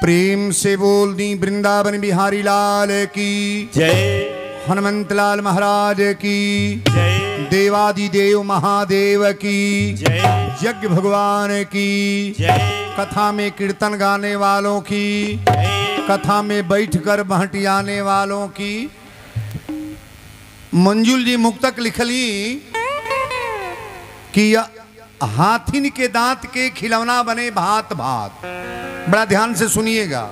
प्रेम से बोल दी वृंदावन बिहारी लाल की। जय। हनुमंत लाल महाराज की। जय। देवादिदेव महादेव की। जय। यज्ञ भगवान की। जय। कथा में कीर्तन गाने वालों की। जय। कथा में बैठकर बहटियाने वालों की। मंजुल जी मुक्तक लिखली कि हाथिन के दांत के खिलौना बने भात भात बड़ा ध्यान से सुनिएगा।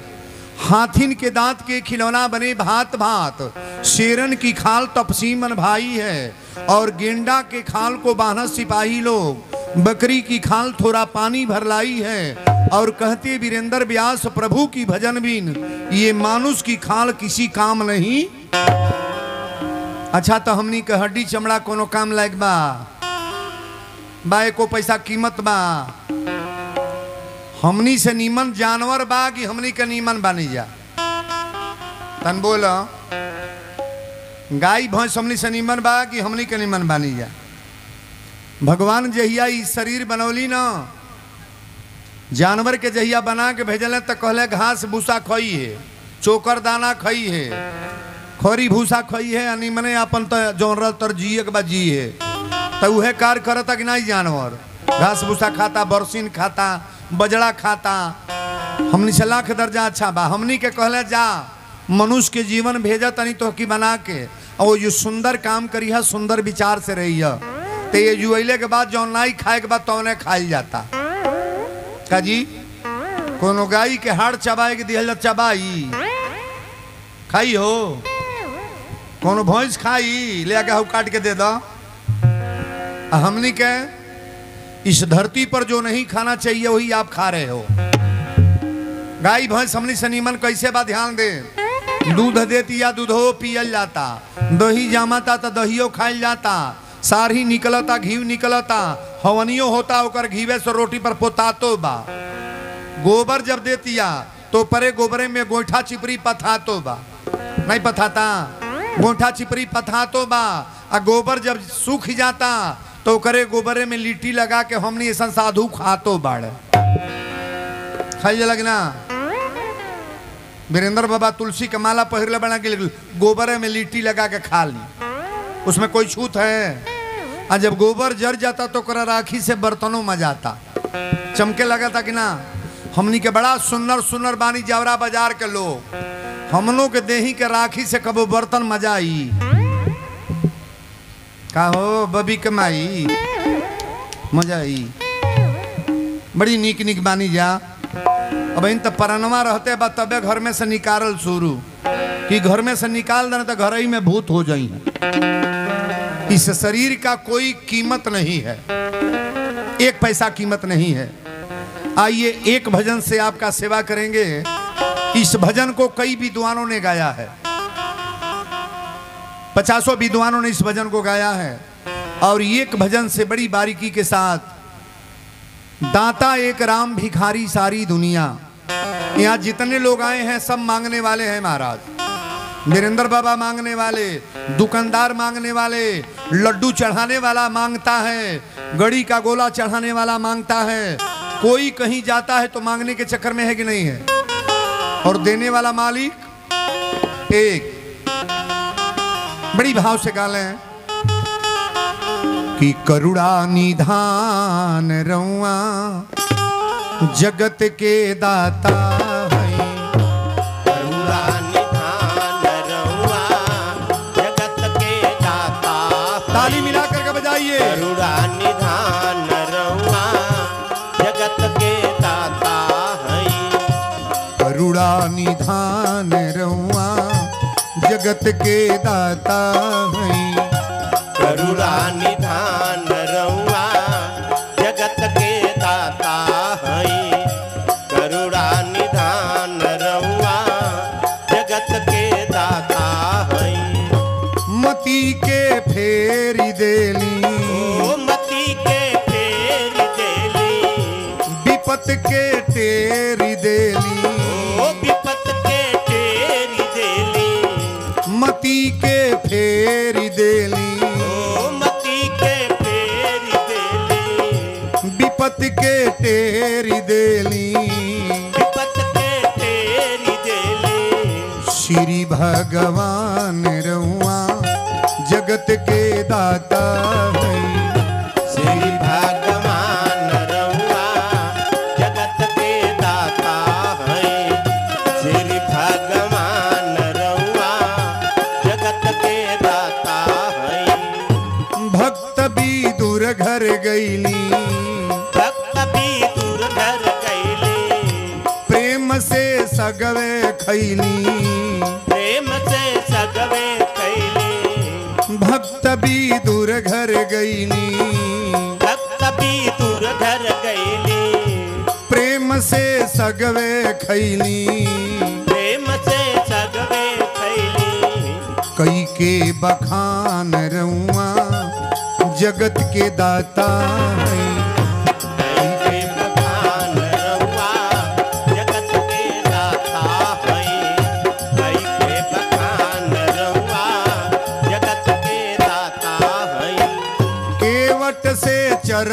हाथिन के दांत के खिलौना बने भात भात। शेरन की खाल तपसीमन भाई है और गेंडा के खाल को बान्हा सिपाही लोग। बकरी की खाल थोड़ा पानी भर लाई है और कहते वीरेंद्र व्यास, प्रभु की भजन बीन ये मानुष की खाल किसी काम नहीं। अच्छा तो हमनी के हड्डी चमड़ा कोनो काम लायक बा? बा एको पैसा कीमत बा? हमनी से नीमन जानवर बा कि हमनी के नीमन बानी जा? तन बोल गाय भैंस हमनी से नीमन बा कि हमनी के नीमन बानी जा? भगवान जहिया ई शरीर बनौली ना, जानवर के जहिया बना के भेजल तो कहले घास भूसा खई है, चोकर दाना खई है, खरी भूसा खई है यानी मने अपन तो जौन तर जिये के बाद जी है तो उहे कार्य करता कि नहीं जानवर? घास भूसा खाता, बरसीन खाता बजड़ा खाता। हमनी से लाख दर्जा अच्छा बा। हमनी के कहले जा, मनुष्य के जीवन भेजा तनी तो की बना के। और जो सुंदर काम करी है सुंदर विचार से रही है तो ये जुएले के बाद जौन नाई खाए के बाद तौने खाइल जाता। का जी कोनो गाय के हाड़ चबाए के दिहल चबाई। खाई हो? कोनो भैंस खाई? ले आके हु काट के दे दो। हमनी के इस धरती पर जो नहीं खाना चाहिए, वही आप खा रहे हो। गाय, भैंस, हमनी नीमन कैसे बा ध्यान दे? दूध देती या दूध पियल जाता। दही जामाता तो दहियो खाइल जाता। सारही निकलता घी निकलता। हवनियो होता, ओकर घीवे से रोटी पर पोतातो बा। गोबर जब देतिया तो परे गोबरे में गोईठा चिपरी पथातो बा। नहीं पथाता। गोईठा चिपरी पथातो बा। आ गोबर जब सूख जाता तो करे गोबरे में लिट्टी लगा के हमनी ऐसा साधु खातो बाड़ खाइए लगना वीरेंद्र बाबा तुलसी के माला पहिरले बना के गोबरे में लिट्टी लगा के खा ली। उसमें कोई छूत है? आ, जब गोबर जर जाता तो करा राखी से बर्तनों में जाता। चमके लगा था कि ना? हमनी के बड़ा सुन्नर सुन्नर बानी जवरा बाज़ार के लोग। हमनों के देही के राखी से कबो बर्तन मज़ा आई का हो बबी कमाई? मज़ा आई। बड़ी निक निक बानी जा। अब इन तो परनवा रहते बा, तबे घर में से निकालल शुरू कि घर में से निकाल देना तो घर ही में भूत हो जाई इस शरीर का कोई कीमत नहीं है। एक पैसा कीमत नहीं है। आइए एक भजन से आपका सेवा करेंगे। इस भजन को कई विद्वानों ने गाया है। पचासों विद्वानों ने इस भजन को गाया है। और एक भजन से बड़ी बारीकी के साथ, दाता एक राम भिखारी सारी दुनिया। यहाँ जितने लोग आए हैं, सब मांगने वाले हैं महाराज। वीरेंद्र बाबा मांगने वाले, दुकानदार मांगने वाले, लड्डू चढ़ाने वाला माँगता है, गड़ी का गोला चढ़ाने वाला माँगता है। कोई कहीं जाता है तो मांगने के चक्कर में है कि नहीं है? और देने वाला मालिक एक। बड़ी भाव से गाले हैं। कि करुणा निधान रुआ जगत के दाता है। करुणा निधान रउआ, जगत के दाता ताली मिला करके बजाइए। करुणा निधान रउआ, जगत के दाता हई करुणा निधान जगत के दाता है। भगवान रउआ जगत के दाता है। श्री भगवान रउआ जगत के दाता है। श्री भगवान रउआ जगत के दाता है। भक्त भी दूर घर गईली भक्त भी दूर घर गईली। प्रेम से सगवे खैली भक्त भी दूर घर गईनी। कब कभी दूर घर गई नी प्रेम से सगवे खैली प्रेम से सगवे खैली कई के बखान रुआ जगत के दाता है।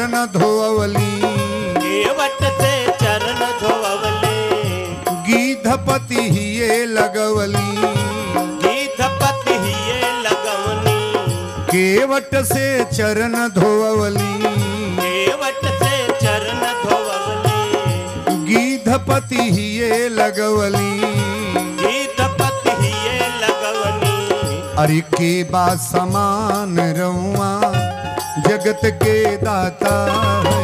चरण धोवली केवट से चरण धोवले गीधपति हिये लगवली। गीत हिये लगवनी। केवट से चरण धोवली केवट से चरण धोवले गीधपति हिये लगवली। गीत पति हिये लगवनी। अरे के बा समान रउआ जगत के दाता है।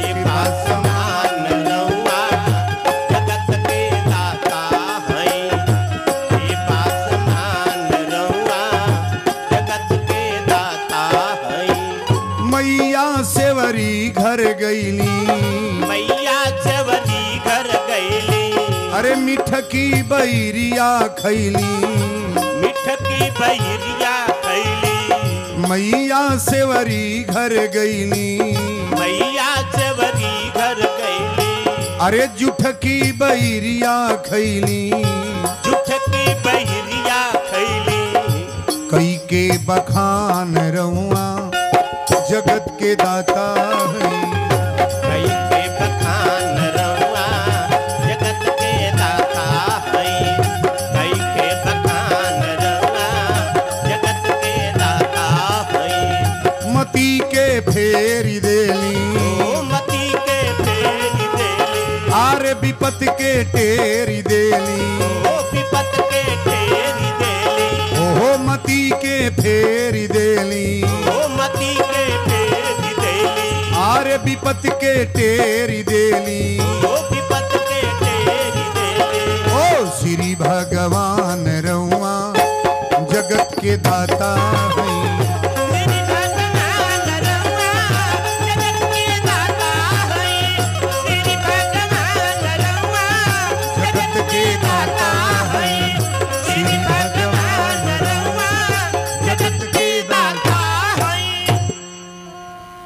ये पासमान रउआ जगत के दाता है। ये पासमान रउआ जगत के दाता है। मैया सेवरी घर गईली। मैया चवरी घर गईली। अरे मिठकी बैरिया खैली मिठ की बहिरिया खैली मैया सेवरी घर गई नी मैया सेवरी घर गई अरे जुठकी बैरिया खैली जुठ की बहरिया खैली कई के बखान रहुआ जगत के दाता टेरी देली। विपत के ओहो, मती के फेरी देली। ओ मती के फेरी देली आरे, विपत के टेरी देली। ओ विपत के फेरी देली ओ श्री भगवान रउआ जगत के दाता है।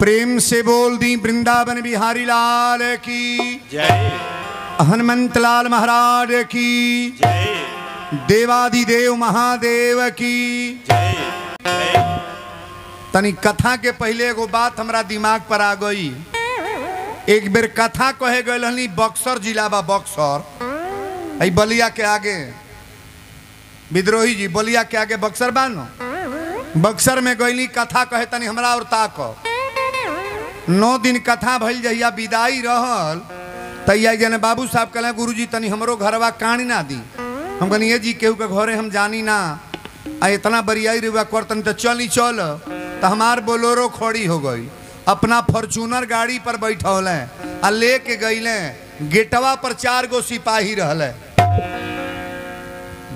प्रेम से बोल दी वृंदावन बिहारी लाल की। जय। हनुमंत लाल महाराज की। जय। देवादिदेव महादेव की। जय। तनी कथा के पहले एगो बात हमरा दिमाग पर आ गई। एक बेर कथा कहे गए हनी बक्सर जिला बा बक्सर। आई बलिया के आगे। विद्रोही जी बलिया के आगे बक्सर बानो बक्सर में गईली कथा कहे तनी हमरा और ताक नौ दिन कथा भइल जहिया विदाई रहल तैया जने बाबू साहब कहले गुरुजी, तनी हमरो घरवा कानी ना दी। हम कहनी जी, केहू के घरे हम जानी ना। आ इतना बरियाई रुआ कर तनी तो चली चल तो हमार बोलोरो खड़ी हो गई। अपना फॉर्चूनर गाड़ी पर बैठौले, आ लेके गईले, गेटवा पर चार गो सिपाही रहले।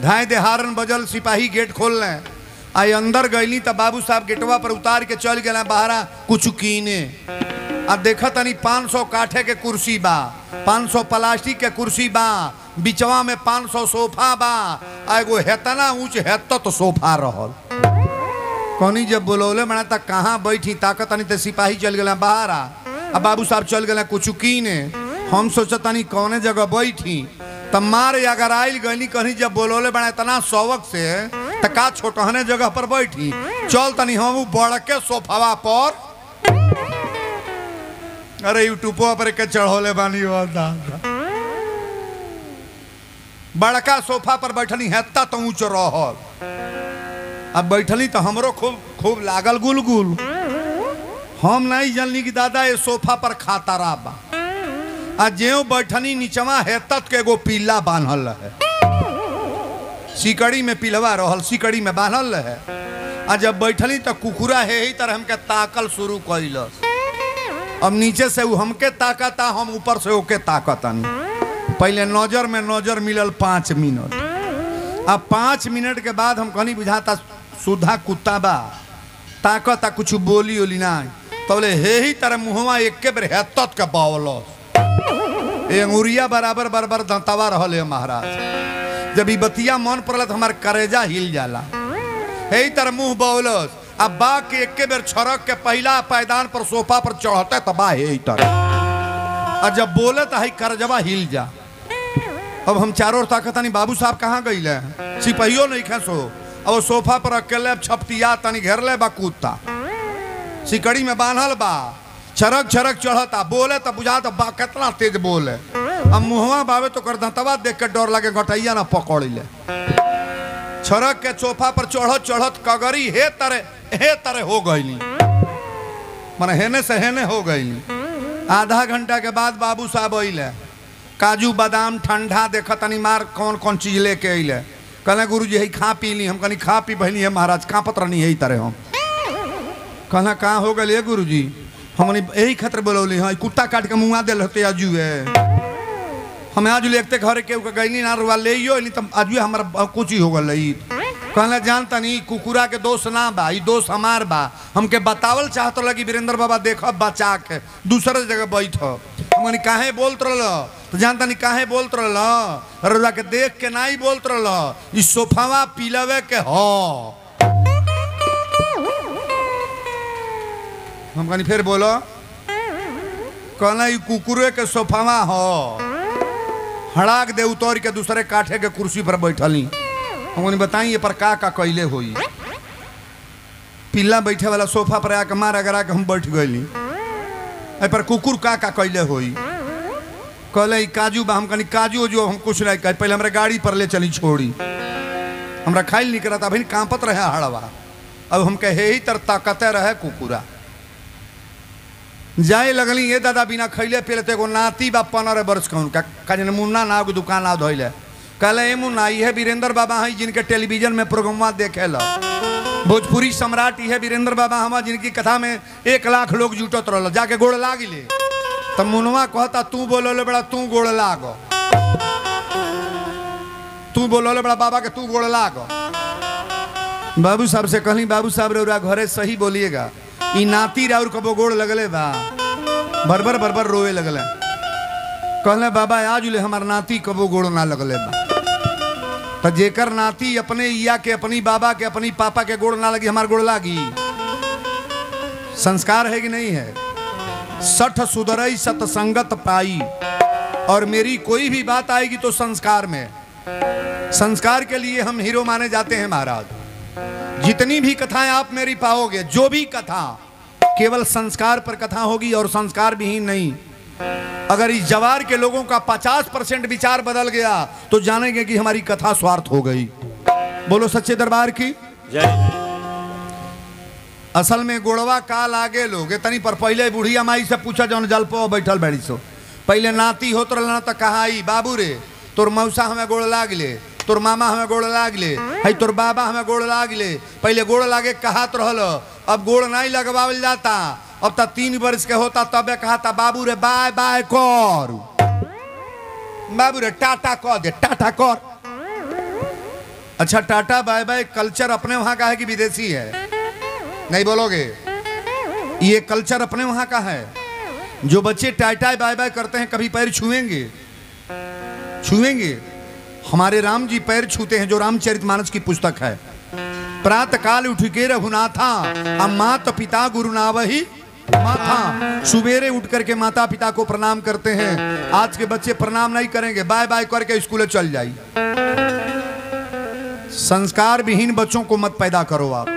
धाय दे हारन बजल सिपाही गेट खोल ले आई अंदर गईली त बाबू साहब गेटवा पर उतार के चल गए, बहरा कुछ कीने। आ देखा तनी 500 काठे के कुर्सी बा 500 प्लास्टिक के कुर्सी बा, बिचवा में 500 सोफा बा। आ एगो हेतना ऊंच हेत तो सोफा रहल। कनी जब बोलौले बना तक कहाँ बैठी, ताकत तनी ते सिपाही चल गए बहरा। आ बाबू साहब चल गए कुछ कीने। हम सोचतनी कौने जगह बैठी। तब मार अगर आइल गनी कहीं जब बोलौले बना इतना शौक से त का छोटहने जगह पर बैठी। चल तनी हम ऊ बड़के सोफावा पर। अरे यूट्यूबो पर के चढ़ौले बानी बड़का सोफा पर बैठली हेत्ता तो ऊंच रहल। अब बैठली तो हमरो खूब खूब लागल गुलगुल। हम नहीं जानली कि दादा ये सोफा पर खाता रहा आ जेऊ बैठनी नीचवा हेतत के एगो पीला बांधल है। सिकड़ी में पिलवा रहल सिकड़ी में बांधल है आ जब बैठली तो कुकुरा है ही तरह हमके ताकल शुरू कैलस अब नीचे से उ हमके ताकता हम ऊपर से ओके ताकतनी। पहले नज़र में नज़र मिलल पाँच मिनट। अब पाँच मिनट के बाद हम कहनी बुझाता सुधा कुत्ता बा ताकता कुछ बोली ओली ना तबले हे ही तरह मुहवा एक बेर हेतत के बावलस। अंगुरिया बराबर बराबर दंतवा रहा महाराज। जब ई बतिया मन पड़ल तो हमार करेजा हिल जाला। हे ही तरह मुँह बौलस अब बा के एके बेर छड़क के पहला पैदान पर सोफा पर चढ़ते तो बा हे ही तरह और जब बोले तो हई करजवा हिल जा। अब हम चारों ओर नहीं बाबू साहब कहाँ गई सिपहियो नहीं खसो अब वो सोफा पर अकेले छपटिया तनी घेर ले बा कुत्ता सिकड़ी में बांधल बा। छरक छरक चढ़ता, बोले तो बुझा तो बा, कितना तेज बोले। अब मुहवा बावे तो कर दंतवा देख के डर लगे गटैया ना पकड़ ले। छरक के चोफा पर चढ़त चढ़त कगरी, हे तरे हे तरे हो गईली। माने हेने से हेने हो गईली। आधा घंटा के बाद बाबू साहब अइले। काजू, बादाम, ठंडा देखत तनी मार कौन कौन चीज़ लेके अइले। कहले गुरु जी है खा पी ली हम कहनी खा पी बहनी है महाराज कहाँ पत्र नहीं है तरह हम। कहला कहाँ हो गए गुरु जी हमने यही खतर बोलौली हाँ कुत्ता काट के मुँहा दिल होते आजू है हम आज लेते घर के गईनी ना रुआ ले नहीं तो आजू हमारा कुछ ही हो गई कहला जानता नहीं, कुकुरा के दोष ना बा दोष हमार बा। हमके बतावल चाहत लगी वीरेंद्र बाबा देख बचा के दूसरे जगह बैठ। हम काहे बोलत रहल? तो जानता नहीं, काहे बोलत रहल? रउआ के देख के ना ही बोलत रहल। ई सोफावा पिलवे के हो। हम कहनी, फिर बोलो। कहना कुकुरे के सोफावा हो। हड़ाक दे उतर के दूसरे काठे के कुर्सी पर बैठली हम कहनी बताई पर का का कैले होई? पिल्ला बैठे वाला सोफा पर आके मार अगर आके हम बैठ गईली ए पर कुकुर का का कैले होई? कहले काजू बा। हम कहनी काजू जो हम कुछ नहीं कहे पहले हमारे गाड़ी पर ले चली छोड़ी। हमारा खाइल नहीं करता अभी कांपत रहे हड़वा। अब हम कहे ही तर ताकते रहे कुकुरा। जाए लगली ये दादा बिना खैले पीले तो एगो नाती बा पंद्रह वर्ष का उनका कज़न मुन्ना नाव के दुकान ना धोइले। कहले, ए मुन्ना ये वीरेंद्र बाबा हैं जिनके टेलीविज़न में प्रोग्राम देखे ला। भोजपुरी सम्राट ये वीरेंद्र बाबा हम जिनकी कथा में एक लाख लोग जुटत रह जाके गोड़ लाग ले तब मुनवा कहता, तू बोलो बड़ा, तू गोड़ लाग। तू बोलो बड़ा बाबा के तू गोड़ लाग। बाबू साहब से कहली, बाबू साहब रे घरे सही बोलिएगा। नाती राउर कबो गोड़ लगले बा बरबर बरबर रोए लगले। कहले, बाबा, आज ले हमार नाती कबो गोड़ ना लगले बा तो जेकर नाती अपने इया के, अपनी बाबा के, अपनी पापा के गोड़ ना लगी, हमार गोड़ लागी। संस्कार है कि नहीं है? सठ सुधरई सतसंगत पाई। और मेरी कोई भी बात आएगी तो संस्कार में। संस्कार के लिए हम हीरो माने जाते हैं, महाराज। जितनी भी कथाएँ आप मेरी पाओगे जो भी कथा केवल संस्कार पर कथा होगी और संस्कार विहीन नहीं। अगर इस जवार के लोगों का 50 परसेंट विचार बदल गया तो जानेंगे कि हमारी कथा स्वार्थ हो गई। बोलो सच्चे दरबार की। जय। असल में गोड़वा का लागे लोग तनी पर पहले बुढ़िया माई से पूछा जौन जल पो बैठल बैठी सो। पहले नाती होत रहना तो कहा बाबू रे तोर मौसा हमें गोड़ लाग ले तोर मामा हमें गोड़ लाग ले है तोर बाबा हमें गोड़ लाग ले पहले गोड़ लागे कहात रहल। अब गोड़ नहीं लगवावल जाता। अब तक तीन वर्ष के होता, तबे कहा बाबू रे, बाय बाय, कर। बाबू रे, टाटा कर दे, टाटा कर। अच्छा टाटा, बाय बाय, कल्चर अपने वहाँ का है कि विदेशी है? नहीं बोलोगे? ये कल्चर अपने वहाँ का है। जो बच्चे टाटा बाय बाय करते हैं, कभी पैर छुएँगे? छुएँगे? हमारे राम जी पैर छूते हैं, जो रामचरितमानस की पुस्तक है। प्रात काल उठ के रघुनाथा अब मात पिता गुरु नावही, माथा, सुबेरे उठ करके माता पिता को प्रणाम करते हैं। आज के बच्चे प्रणाम नहीं करेंगे बाय बाय करके स्कूल चल जाइए। संस्कार विहीन बच्चों को मत पैदा करो आप।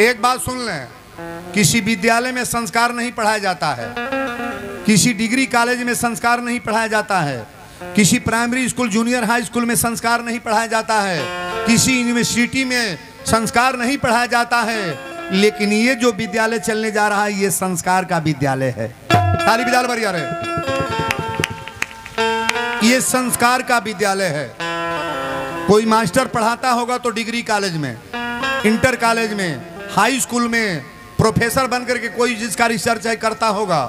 एक बात सुन लें, किसी विद्यालय में संस्कार नहीं पढ़ाया जाता है, किसी डिग्री कॉलेज में संस्कार नहीं पढ़ाया जाता है किसी primary school, junior high school में संस्कार नहीं पढ़ाया जाता है। किसी यूनिवर्सिटी में संस्कार नहीं पढ़ाया जाता है। लेकिन ये जो विद्यालय चलने जा रहा है, ये संस्कार का विद्यालय है। ताली विद्यालय बरिया रहे ये संस्कार का विद्यालय है। कोई मास्टर पढ़ाता होगा तो डिग्री कॉलेज में, इंटर कॉलेज में, हाई स्कूल में, प्रोफेसर बनकर के कोई जिसका रिसर्च है करता होगा।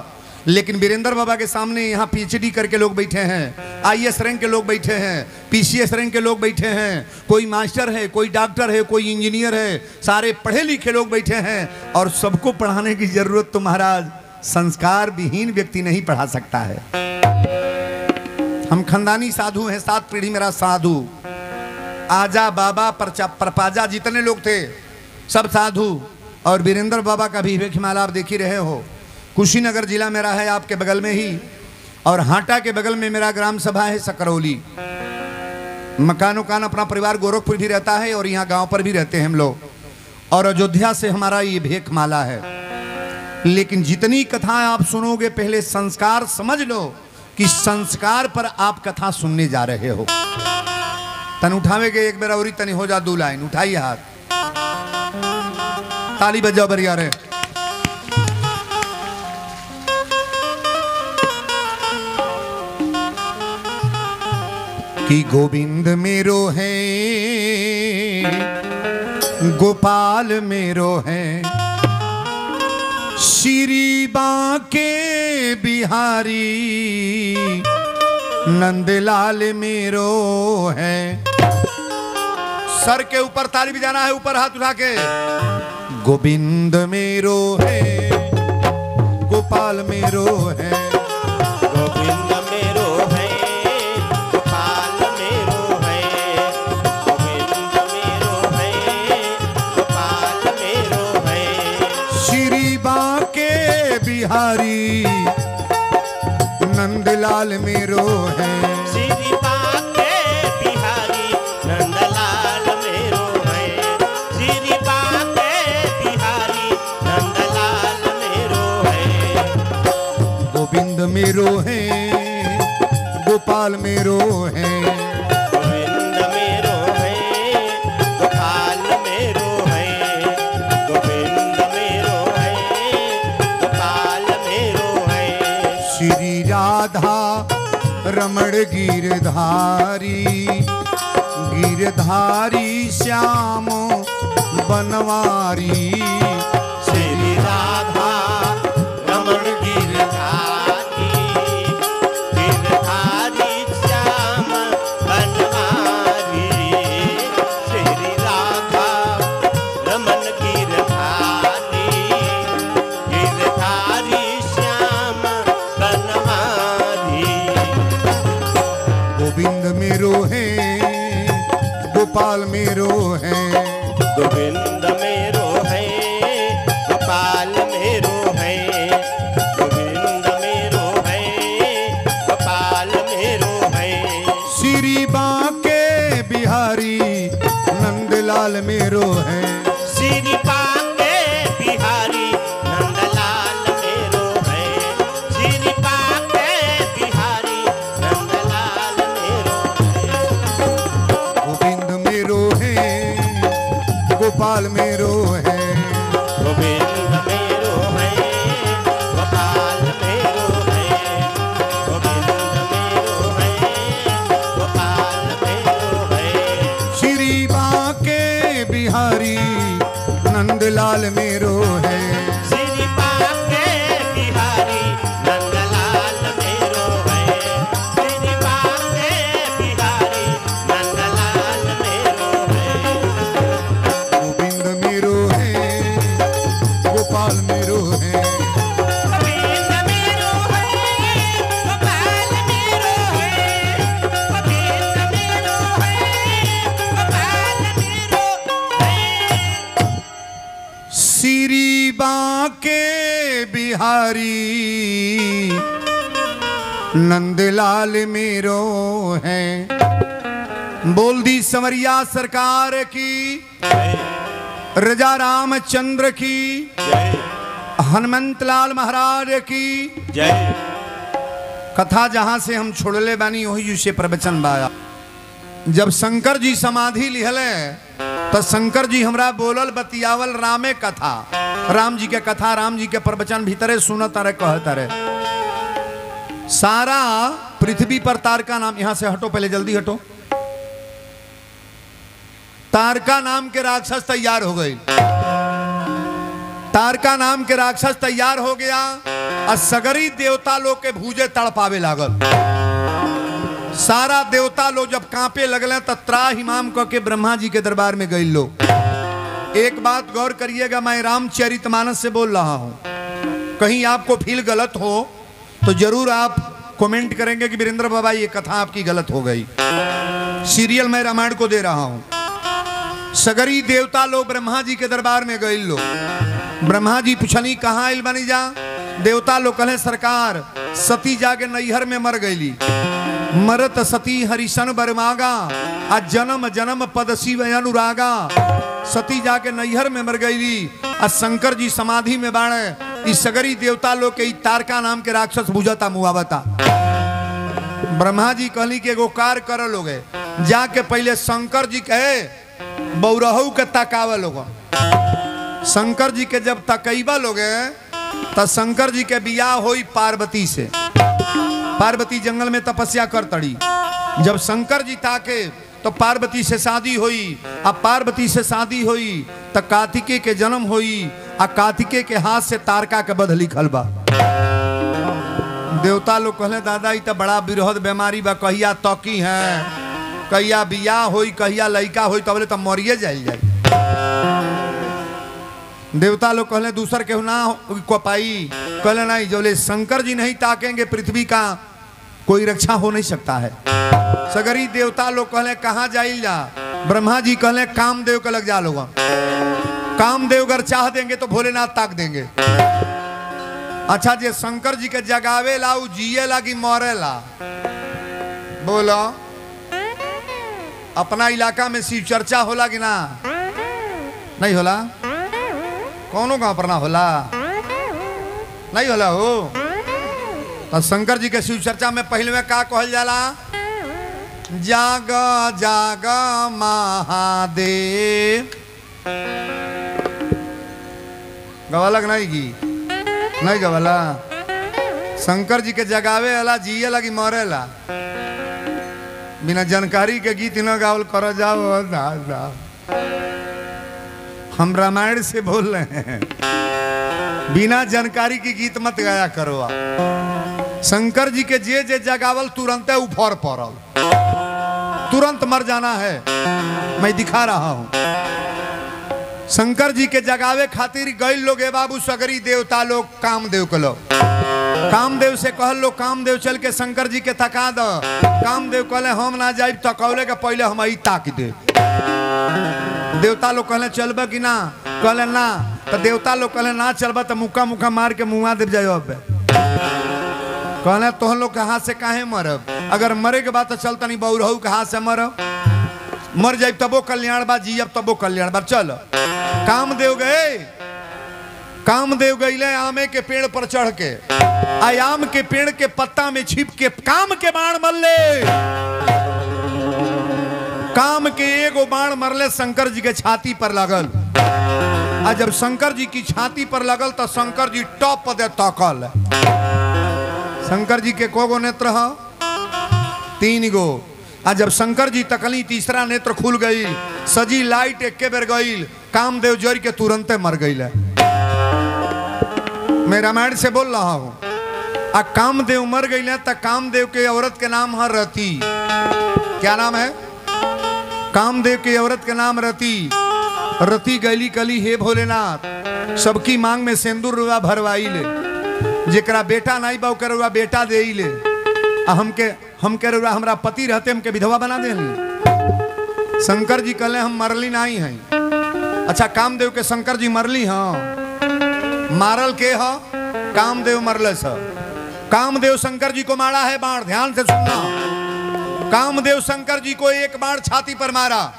लेकिन वीरेंद्र बाबा के सामने यहाँ पीएचडी करके लोग बैठे हैं आईएएस रैंक के लोग बैठे हैं पीसीएस रैंक के लोग बैठे हैं, कोई मास्टर है, कोई डॉक्टर है, कोई इंजीनियर है, सारे पढ़े लिखे लोग बैठे हैं और सबको पढ़ाने की ज़रूरत तो महाराज संस्कार विहीन व्यक्ति नहीं पढ़ा सकता है। हम खानदानी साधु हैं, सात पीढ़ी मेरा साधु। आजा बाबा परचा परपाजा जितने लोग थे, सब साधु। और वीरेंद्र बाबा का भी हिमालय आप देख ही रहे हो। कुशीनगर जिला मेरा है आपके बगल में ही, और हाटा के बगल में मेरा ग्राम सभा है सकरौली। मकान उकान अपना परिवार गोरखपुर भी रहता है और यहाँ गाँव पर भी रहते हैं हम लोग। और अयोध्या से हमारा ये भेख माला है। लेकिन जितनी कथाएँ आप सुनोगे, पहले संस्कार समझ लो कि संस्कार पर आप कथा सुनने जा रहे हो। तन उठावे के एक बेरा औरी तनी हो जा दू लाइन, उठाइए हाथ। ताली बजाओ बरिया रे कि गोविंद मेरो है। गोपाल मेरो है। श्री बांके बिहारी, नंदलाल मेरो है। सर के ऊपर ताली बजाना है, ऊपर हाथ उठा के। गोविंद मेरो है। गोपाल मेरो है। बिहारी नंदलाल मेरो है। श्री बिहारी नंदलाल मेरो है। श्री बिहारी नंदलाल मेरो है। गोविंद मेरो है गोपाल मेरो है। रमण गिरधारी गिरधारी श्याम बनवारी। गोपाल मेरो है। गोविंद सरकार की। रजा रामचंद्र की। हनुमंत लाल महाराज की। जय कथा जहाँ से हम छोड़ले बानी, वही जी से प्रवचन बाया। जब शंकर जी समाधि लिहले तो शंकर जी हमरा बोलल बतियावल रामे कथा। राम जी के कथा, राम जी के प्रवचन भीतरे सुनत अरे कहत अरे सारा पृथ्वी पर तारका नाम यहाँ से हटो, पहले जल्दी हटो। तारका नाम के राक्षस तैयार हो गई तारका नाम के राक्षस तैयार हो गया, और सगरी देवता लोग के भूजे तड़पावे लागल। सारा देवता लोग जब कांपे लगले तो त्राहिमाम कह के ब्रह्मा जी के दरबार में गई लोग एक बात गौर करिएगा, मैं रामचरितमानस से बोल रहा हूँ। कहीं आपको फील गलत हो तो ज़रूर आप कमेंट करेंगे कि वीरेंद्र बाबा, ये कथा आपकी गलत हो गई। सीरियल मैं रामायण को दे रहा हूँ। सगरी देवता लोग ब्रह्मा जी के दरबार में गए लोग ब्रह्मा जी पूछनी कहाँ आइल बनी जा देवता लोग कहे, सरकार, सती जाके नैहर में मर गईली। मरत सती हरिशन बरमागा, आ जन्म जन्म पद शिव अनुरागा। सती जाके नैहर में मर गईली, आ शंकर जी समाधि में बाणे। इस सगरी देवता लोग के तारका नाम के राक्षस बुझता मुआवता। ब्रह्मा जी कहली कि एगो कार कर लोगे जाके पहले शंकर जी कहे बौरहू के तकाव लोग। शंकर जी के जब तकैबा लोगे शंकर जी के बियाह होई पार्वती से। पार्वती जंगल में तपस्या कर तड़ी। जब शंकर जी ताके तो पार्वती से शादी हुई, अब पार्वती से शादी हुई तो कार्तिके के जन्म हुई, आ कार्तिके के हाथ से तारका के बध लिखल बा। देवता लोग कहले दादा ये तो बड़ा बृहद बीमारी बा, कहिया तकी है? कहिया बियाह होई, कहिया लड़का होई तबले तो मरिए जाइल जाई। देवता लोग कहले, दूसर केहू ना हो- को पाई कहले, नहीं जोले शंकर जी नहीं ताकेंगे, पृथ्वी का कोई रक्षा हो नहीं सकता है। सगरी देवता लोग कहले, कहाँ जाइल जा? ब्रह्मा जी कहले, कामदेव के लग जा लोग। कामदेव अगर चाह देंगे तो भोलेनाथ ताक देंगे। अच्छा जे शंकर जी के जगावे ला जिए ला कि मरे ला। बोलो। अपना इलाका में शिव चर्चा होला कि ना? नहीं होला? कौनो गाँव पर ना होला? नहीं होला हो? तो शंकर जी के शिव चर्चा में पहले में का कहल जाला? जाग जाग महादेव। गवालक नहीं की? नहीं गवाला। शंकर जी के जगावे वाला जिए लगी मरे ला। बिना जानकारी के गीत न गावल कर जाओ दादा हम रामायण से बोल रहे हैं, बिना जानकारी के गीत मत गाया करो आप। शंकर जी के जे जे जगावल, तुरंत उफर पड़ल। तुरंत मर जाना है, मैं दिखा रहा हूँ। शंकर जी के जगावे खातिर गई लोग बाबू सगरी देवता लोग कामदेव के लोग कामदेव से कहल लोग, कामदेव चल के शंकर जी के थका दो। कामदेव कहले, हम ना जाइब तकौले के पहले हम आई ताक दे। देवता लोग कहले, चलबे कि ना? कहले, ना। तो देवता लोग कहले, ना चलबे तो मुक्का मुक्का मार के मुआ देव जाओ अब। कहले, तोहन लोग के हाथ से काहे मरब? अगर मरे के बाद तो चल तनी बौरहू के हाथ से मरब। मर जाइब तबो कल्याण बा, जियब तबो कल्याण बा। चल। कामदेव गए। कामदेव गईले आमे के पेड़ पर चढ़ के। आ आम के पेड़ के पत्ता में छिप के, काम के बाण मरले। काम के एगो बाण मरले, शंकर जी के छाती पर लगल। आ जब शंकर जी की छाती पर लगल तो शंकर जी टॉप दे तकल। शंकर जी के कोगो नेत्र ह? तीन गो। आ जब शंकर जी तकली तीसरा नेत्र खुल गई, सजी लाइट एक बेर गई कामदेव जर के तुरंते मर गई मैं रामायण से बोल रहा हूँ, आ कामदेव मर गई त कामदेव के औरत के नाम है रति क्या नाम है? कामदेव के औरत के नाम रति रति गली कली हे भोलेनाथ, सबकी मांग में सिंदूर रुआ भरवाई ले। जेकरा बेटा नहीं बा, ओकर रुआ बेटा दे ले। आ हमके हमके रुआ हमरा पति रहते, हमके विधवा बना दे शंकर जी कहले, हम मरली नहीं हैं। अच्छा कामदेव के शंकर जी मरली हाँ। मारल के, ह? कामदेव मरले स कामदेव शंकर जी को मारा है बाण, ध्यान से सुनना। कामदेव शंकर जी को एक बाण छाती पर मारा।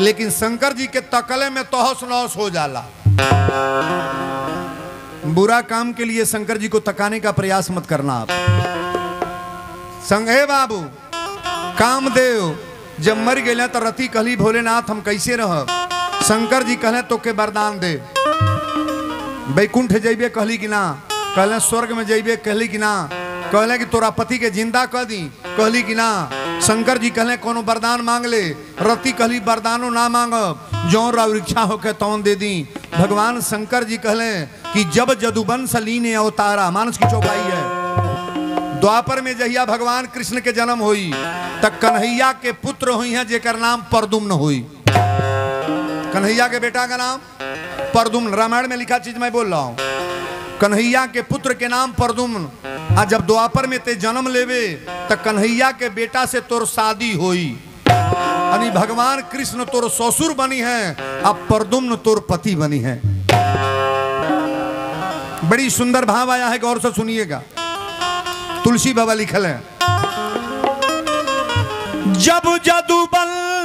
लेकिन शंकर जी के तकले में तहस नहस हो जाला। बुरा काम के लिए शंकर जी को तकाने का प्रयास मत करना आप। संगे बाबू, कामदेव, जब मर गए तो रति कहली भोलेनाथ, हम कैसे रह शंकर जी कहले तो के वरदान दे। बैकुंठ जैबे कहली कि ना? कहले स्वर्ग में जैबे कहली कि ना? कहले कि, तोरा पति के ज़िंदा कर दी। कहली कि ना? शंकर जी कहले, कोनो वरदान मांग ले? रति कहली, वरदानो ना मांगब। जो राव होके तौन दे दी। भगवान शंकर जी कहले कि, जब जदुबंश लीन अवतारा मानस की चौपाई है। द्वापर में जहिया भगवान कृष्ण के जन्म हुई, तक कन्हैया के पुत्र हुई हैं, जेकर नाम परदुम्न हुई। कन्हैया के बेटा का नाम परदुम्न। रामायण में लिखा चीज़ मैं बोल रहा हूँ। कन्हैया के पुत्र के नाम परदुम्न। आ जब द्वापर में ते जन्म लेवे, त कन्हैया के बेटा से तोर शादी होई। भगवान कृष्ण तोर ससुर बनी है, अब परदुम्न तोर पति बनी है। बड़ी सुंदर भाव आया है गौर से सुनिएगा। तुलसी बाबा लिखल है। जब जदू बल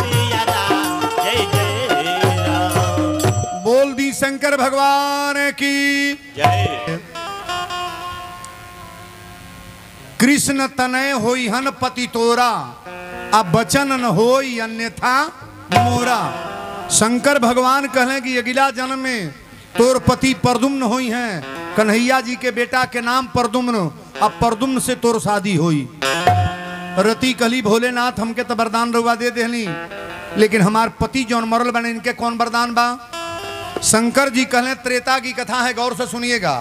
राम जय जय राम बोल दी शंकर भगवान की। जय कृष्ण तनय होई हन पति तोरा, अब बचन न होई अन्यथा मोरा शंकर भगवान कहले कि अगला जन्म में तोर पति परदुम्न हुई हैं। कन्हैया जी के बेटा के नाम परदुम्न अब परदुम्न से तोर शादी होई। रति कहली, भोलेनाथ, हमके तो वरदान रुआ दे देहली, लेकिन हमार पति जौन मरल बने, इनके कौन वरदान बा? शंकर जी कहले, त्रेता की कथा है, गौर से सुनिएगा।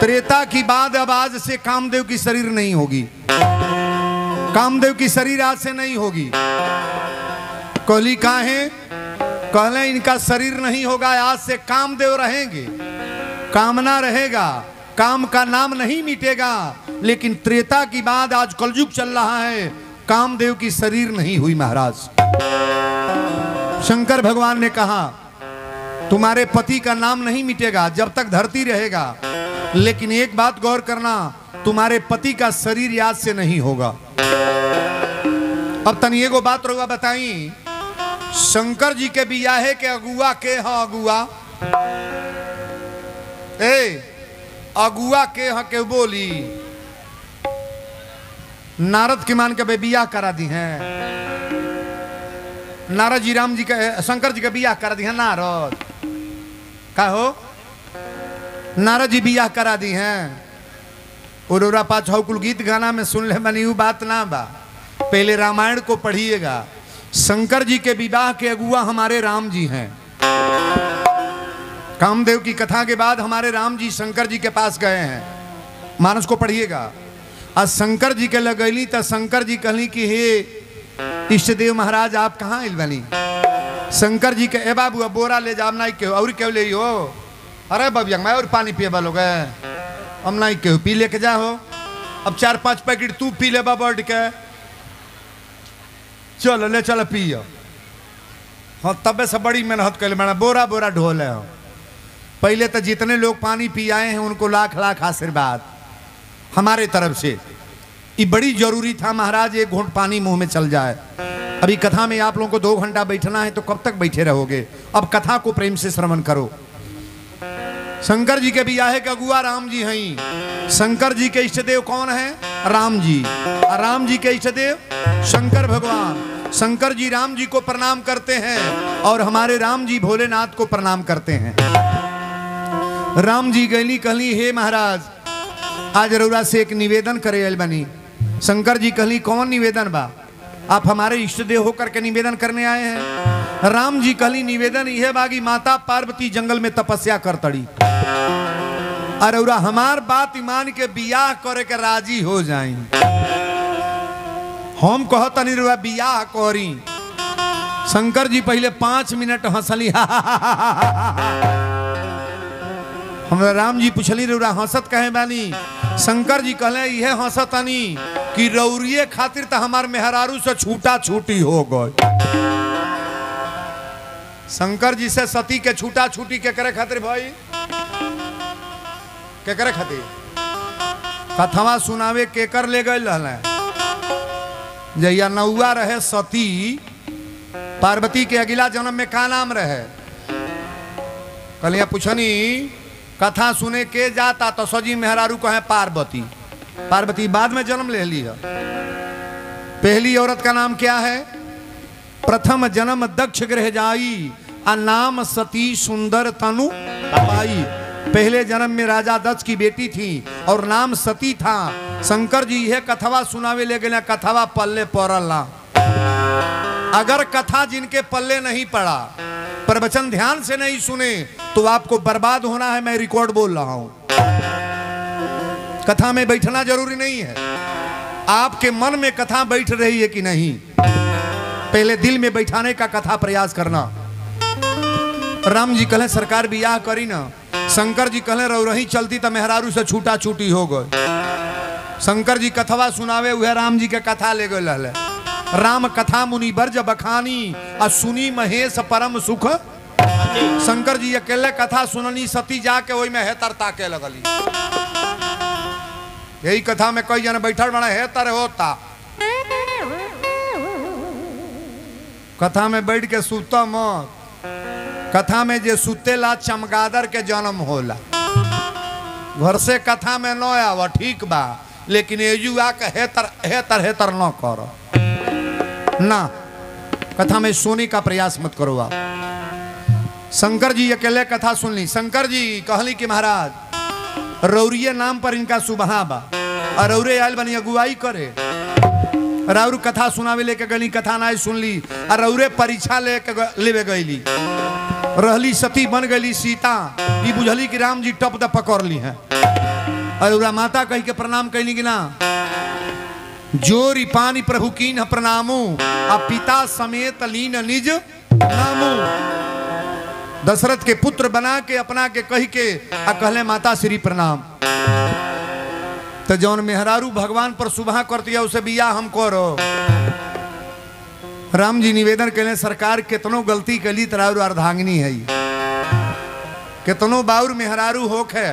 त्रेता की बाद अब आज से कामदेव की शरीर नहीं होगी। कामदेव की शरीर आज से नहीं होगी। कहली काहे कहले इनका शरीर नहीं होगा, आज से कामदेव रहेंगे। कामना रहेगा, काम का नाम नहीं मिटेगा, लेकिन त्रेता की बाद आज कलयुग चल रहा है, कामदेव की शरीर नहीं हुई महाराज। शंकर भगवान ने कहा, तुम्हारे पति का नाम नहीं मिटेगा, जब तक धरती रहेगा। लेकिन एक बात गौर करना, तुम्हारे पति का शरीर याद से नहीं होगा। अब तनिए को बात रुआ बताई शंकर जी के बियाहे के अगुआ के? हाँ अगुआ। ए, अगुआ के हाँ के बोली? नारद के मान के बियाह करा दी हैं। नारद जी, राम जी के, शंकर जी के बियाह करा दी है, नारद। का हो? नारद जी बियाह करा दी हैं। उरोरा पाछौ कुल गीत गाना में सुन ले, मनी बात ना बा। पहले रामायण को पढ़िएगा। शंकर जी के विवाह के अगुआ हमारे राम जी हैं। कामदेव की कथा के बाद हमारे राम जी शंकर जी के पास गए हैं। मानस को पढ़िएगा। आज शंकर जी के लगैली तो शंकर जी कहली कि, हे इष्ट देव महाराज, आप कहाँ इल बनी? शंकर जी के, ए बाबू बोरा ले जाम नहीं के और क्यों ले हो अरे बबिया, मैं और पानी पिए लोग हम नहीं के पी लेके जाओ अब चार पाँच पैकेट तू पी ले बर्ड के। चलो, ले चलो, पियो। हाँ तबे से बड़ी मेहनत कर, मैंने बोरा बोरा ढोले हो पहले तो जितने लोग पानी पी आए हैं, उनको लाख लाख आशीर्वाद हमारे तरफ़ से। ये बड़ी ज़रूरी था महाराज, एक घूंट पानी मुँह में चल जाए। अभी कथा में आप लोगों को दो घंटा बैठना है तो कब तक बैठे रहोगे? अब कथा को प्रेम से श्रवण करो। शंकर जी के बियाहे के अगुआ राम जी हैं। शंकर जी के इष्ट देव कौन है? राम जी। राम जी के इष्ट देव शंकर भगवान। शंकर जी राम जी को प्रणाम करते हैं और हमारे राम जी भोलेनाथ को प्रणाम करते हैं। राम जी गैली कहली, हे महाराज, आज रउरा से एक निवेदन करे बनी। शंकर जी कहली, कौन निवेदन बा? आप हमारे इष्ट देव होकर के निवेदन करने आए हैं। राम जी कहली, निवेदन यह बागी माता पार्वती जंगल में तपस्या कर तड़ी। अरे हमार बात ईमान के बियाह करे के राज़ी हो जाई। हम कहतनी रुआ बियाह करी। शंकर जी पहले पाँच मिनट हंसली। हमरा राम जी पूछली, रउरा, हंसत कहे बानी? शंकर जी कहले यह हंसतनी कि रौरिये खातिर तो हमार मेहरारू से छूटा छूटी हो गए शंकर जी से सती के छूटा छूटी के करे खातिर भाई? के करे खातिर? कथवा सुनावे केकर ले गए रहले? जहिया नौआ रहे सती, पार्वती के अगिला जन्म में का नाम रहे? कलिया पूछनी, कथा सुने के जाता तो सजी मेहरारू कहे पार्वती। पार्वती बाद में जन्म ले ली पहली औरत का नाम क्या है? प्रथम जन्म दक्ष ग्रह जाई, आ नाम सती सुंदर तनु पाई पहले जन्म में राजा दक्ष की बेटी थी और नाम सती था। शंकर जी यह कथवा सुनावे ले गए, कथवा पल्ले पड़ला। अगर कथा जिनके पल्ले नहीं पड़ा, प्रवचन ध्यान से नहीं सुने तो आपको बर्बाद होना है, मैं रिकॉर्ड बोल रहा हूँ। कथा में बैठना ज़रूरी नहीं है। आपके मन में कथा बैठ रही है कि नहीं? पहले दिल में बैठाने का कथा प्रयास करना। राम जी कहले, सरकार बियाह करी ना। शंकर जी कहले रहो चलती तो मेहरारू से छूटा छूटी हो गए शंकर जी कथवा सुनावे वह राम जी के कथा ले गए राम कथा मुनि बर्ज बखानी, आ सुनी महेश परम सुख। शंकर जी अकेले कथा सुननी, सती जाके ओई में हेतर ताके लगली। यही कथा में कई जन, बैठल बड़ा हेतर होता। कथा में बैठ के सुता मत कथा में जे सुतेला चमगादर के जन्म होला। घर से कथा में न आव, ठीक बा, लेकिन एजू आ के हेतर हेतर हेतर न करो। ना, कथा में सोने का प्रयास मत करो आप। शंकर जी अकेले कथा सुन ली शंकर जी कहली कि महाराज, रौरिये नाम पर इनका सुबहा बा। और रौरे आयल बनी, अगुवाई करे। राउर कथा सुनावे लेके गली, कथा ना सुन ली और रौरे परीक्षा लेके लेवे गईली। रहली सती बन गई सीता। ई बुझली कि राम जी टप द पकड़ ली है और माता कही के प्रणाम कैली कि ना? जोरी पानी प्रभु कीन प्रणामू, आ पिता समेत लीन निज नामू। दशरथ के पुत्र बना के, अपना के कह के, आ कहले माता श्री प्रणाम। तो जौन मेहरारू भगवान पर सुबह करती है उसे बिया हम करो। राम जी निवेदन कैले सरकार केतनो गलती कैली तराउर अर्धांगिनी है केतनो बाउर मेहरारू होखे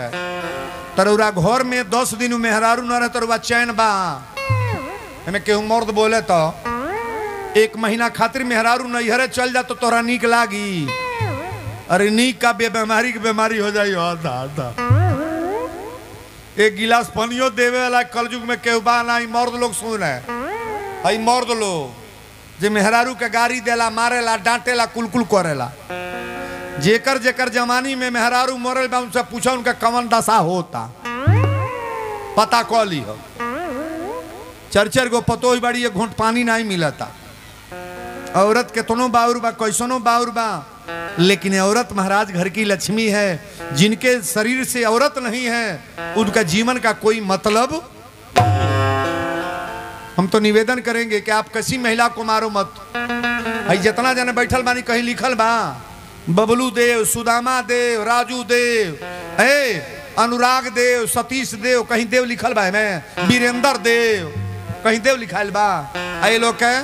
तरौरा घर में दस दिन मेहरारू न रहे तरुआ चैन बा। एमे केहू मर्द बोले तो एक महीना खातिर मेहरारू नैहरे चल जा तो तोरा नीक लागी। अरे नीक का बे बीमारी के बीमारी हो जाई, हो दा दा एक गिलास पानियो देवे वाला कलयुग में केहू बा ना मर्द लोग सुन हई मर्द लोग। जे मेहरारू के गाड़ी देला, मारेला, डांटेला, कुलकुल करेला। जेकर जेकर जमानी में मेहरारू मरल बा, उनसे पूछा, उनका कवन दशा होता? पता कह ली हो चार चार गो पतो बड़ी, एक घूंट पानी नहीं मिलता। औरत केतनो बाउर बा, कैसनो बाउर बा, लेकिन औरत महाराज घर की लक्ष्मी है, जिनके शरीर से औरत नहीं है, उनका जीवन का कोई मतलब हम तो निवेदन करेंगे कि आप किसी महिला को मारो मत। आई जितना जने बैठल बानी, कहीं लिखल बा। बबलू देव, सुदामा देव, राजू देव, ए, अनुराग देव, सतीश देव, कहीं देव लिखल बा में वीरेंद्र देव, कहीं देव लिखल बा। ए लोग के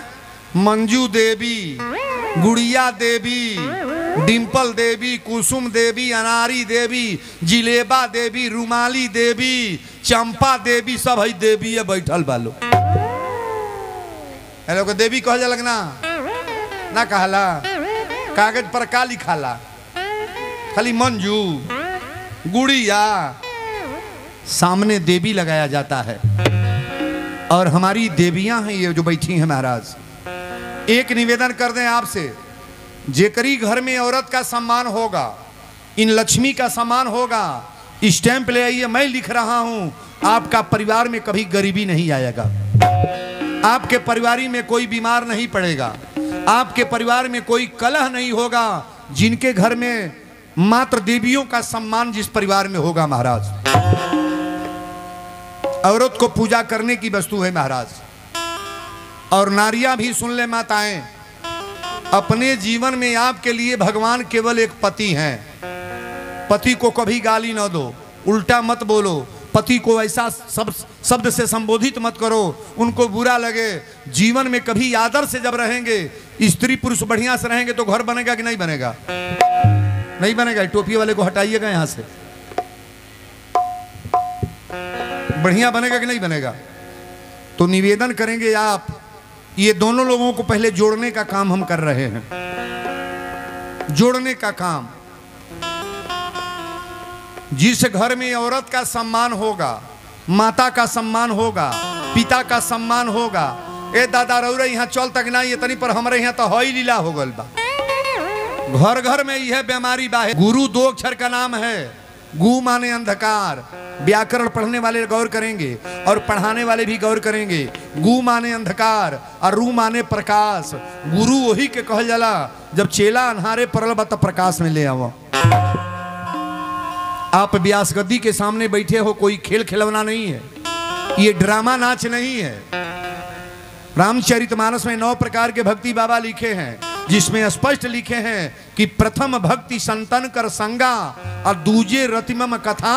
मंजू देवी, गुड़िया देवी डिम्पल देवी, कुसुम देवी, अनारी देवी, जिलेबा देवी, रुमाली देवी, चंपा देवी सब है देवी है बैठल बालो ए लोग देवी कह जा लगना ना कहला। कागज़ पर का लिखाला खाली मंजू। गुड़िया। सामने देवी लगाया जाता है। और हमारी देवियाँ हैं ये जो बैठी हैं महाराज। एक निवेदन कर दें आपसे। जेकरी घर में औरत का सम्मान होगा, इन लक्ष्मी का सम्मान होगा स्टैंप ले आइए, मैं लिख रहा हूँ, आपका परिवार में कभी गरीबी नहीं आएगा। आपके परिवार में कोई बीमार नहीं पड़ेगा। आपके परिवार में कोई कलह नहीं होगा, जिनके घर में मात्र देवियों का सम्मान जिस परिवार में होगा महाराज। औरत को पूजा करने की वस्तु है महाराज। और नारियाँ भी सुन ले माताएँ, अपने जीवन में आपके लिए भगवान केवल एक पति हैं। पति को कभी गाली ना दो, उल्टा मत बोलो पति को ऐसा शब्द से संबोधित मत करो। उनको बुरा लगे। जीवन में कभी आदर से जब रहेंगे, स्त्री पुरुष बढ़िया से रहेंगे तो घर बनेगा कि नहीं बनेगा? नहीं बनेगा। टोपी वाले को हटाइएगा यहाँ से। बढ़िया बनेगा कि नहीं बनेगा? तो निवेदन करेंगे आप, ये दोनों लोगों को पहले जोड़ने का काम हम कर रहे हैं। जोड़ने का काम। जिस घर में औरत का सम्मान होगा, माता का सम्मान होगा, पिता का सम्मान होगा, ए दादा रौरे, यहाँ चल तक ना, ये तनी पर हमारे यहाँ तो हई लीला हो गल बा। घर घर में यह बीमारी बा गुरु दो अक्षर का नाम है। गु माने अंधकार। व्याकरण पढ़ने वाले गौर करेंगे और पढ़ाने वाले भी गौर करेंगे। गु माने अंधकार और रू माने प्रकाश। गुरु वही के कहल जाला, जब चेला अन्हारे पड़ल बा तब प्रकाश में ले आवो। आप व्यास गद्दी के सामने बैठे हो कोई खेल खिलौना नहीं है। ये ड्रामा नाच नहीं है। रामचरितमानस में नौ प्रकार के भक्ति बाबा लिखे हैं जिसमें स्पष्ट लिखे हैं कि प्रथम भक्ति संतन कर संगा और दूजे रतिमम कथा।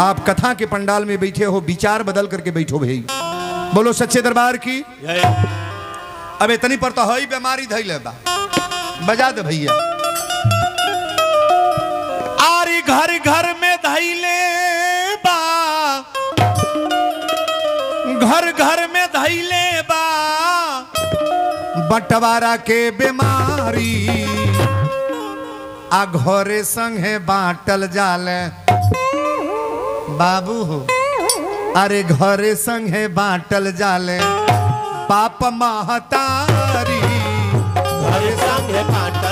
आप कथा के पंडाल में बैठे हो विचार बदल करके बैठो भाई। बोलो सच्चे दरबार की? अब इतनी पर तो हई बीमारी धैले बा। बजा दे भैया। घर घर में धैले बा। घर घर में धैले बा। बंटवारा के बीमारी। आ घरे संगे बाटल जाले। बाबू हो, अरे घरे संगे बाटल जाले। पाप महतारी। घर संग बाटल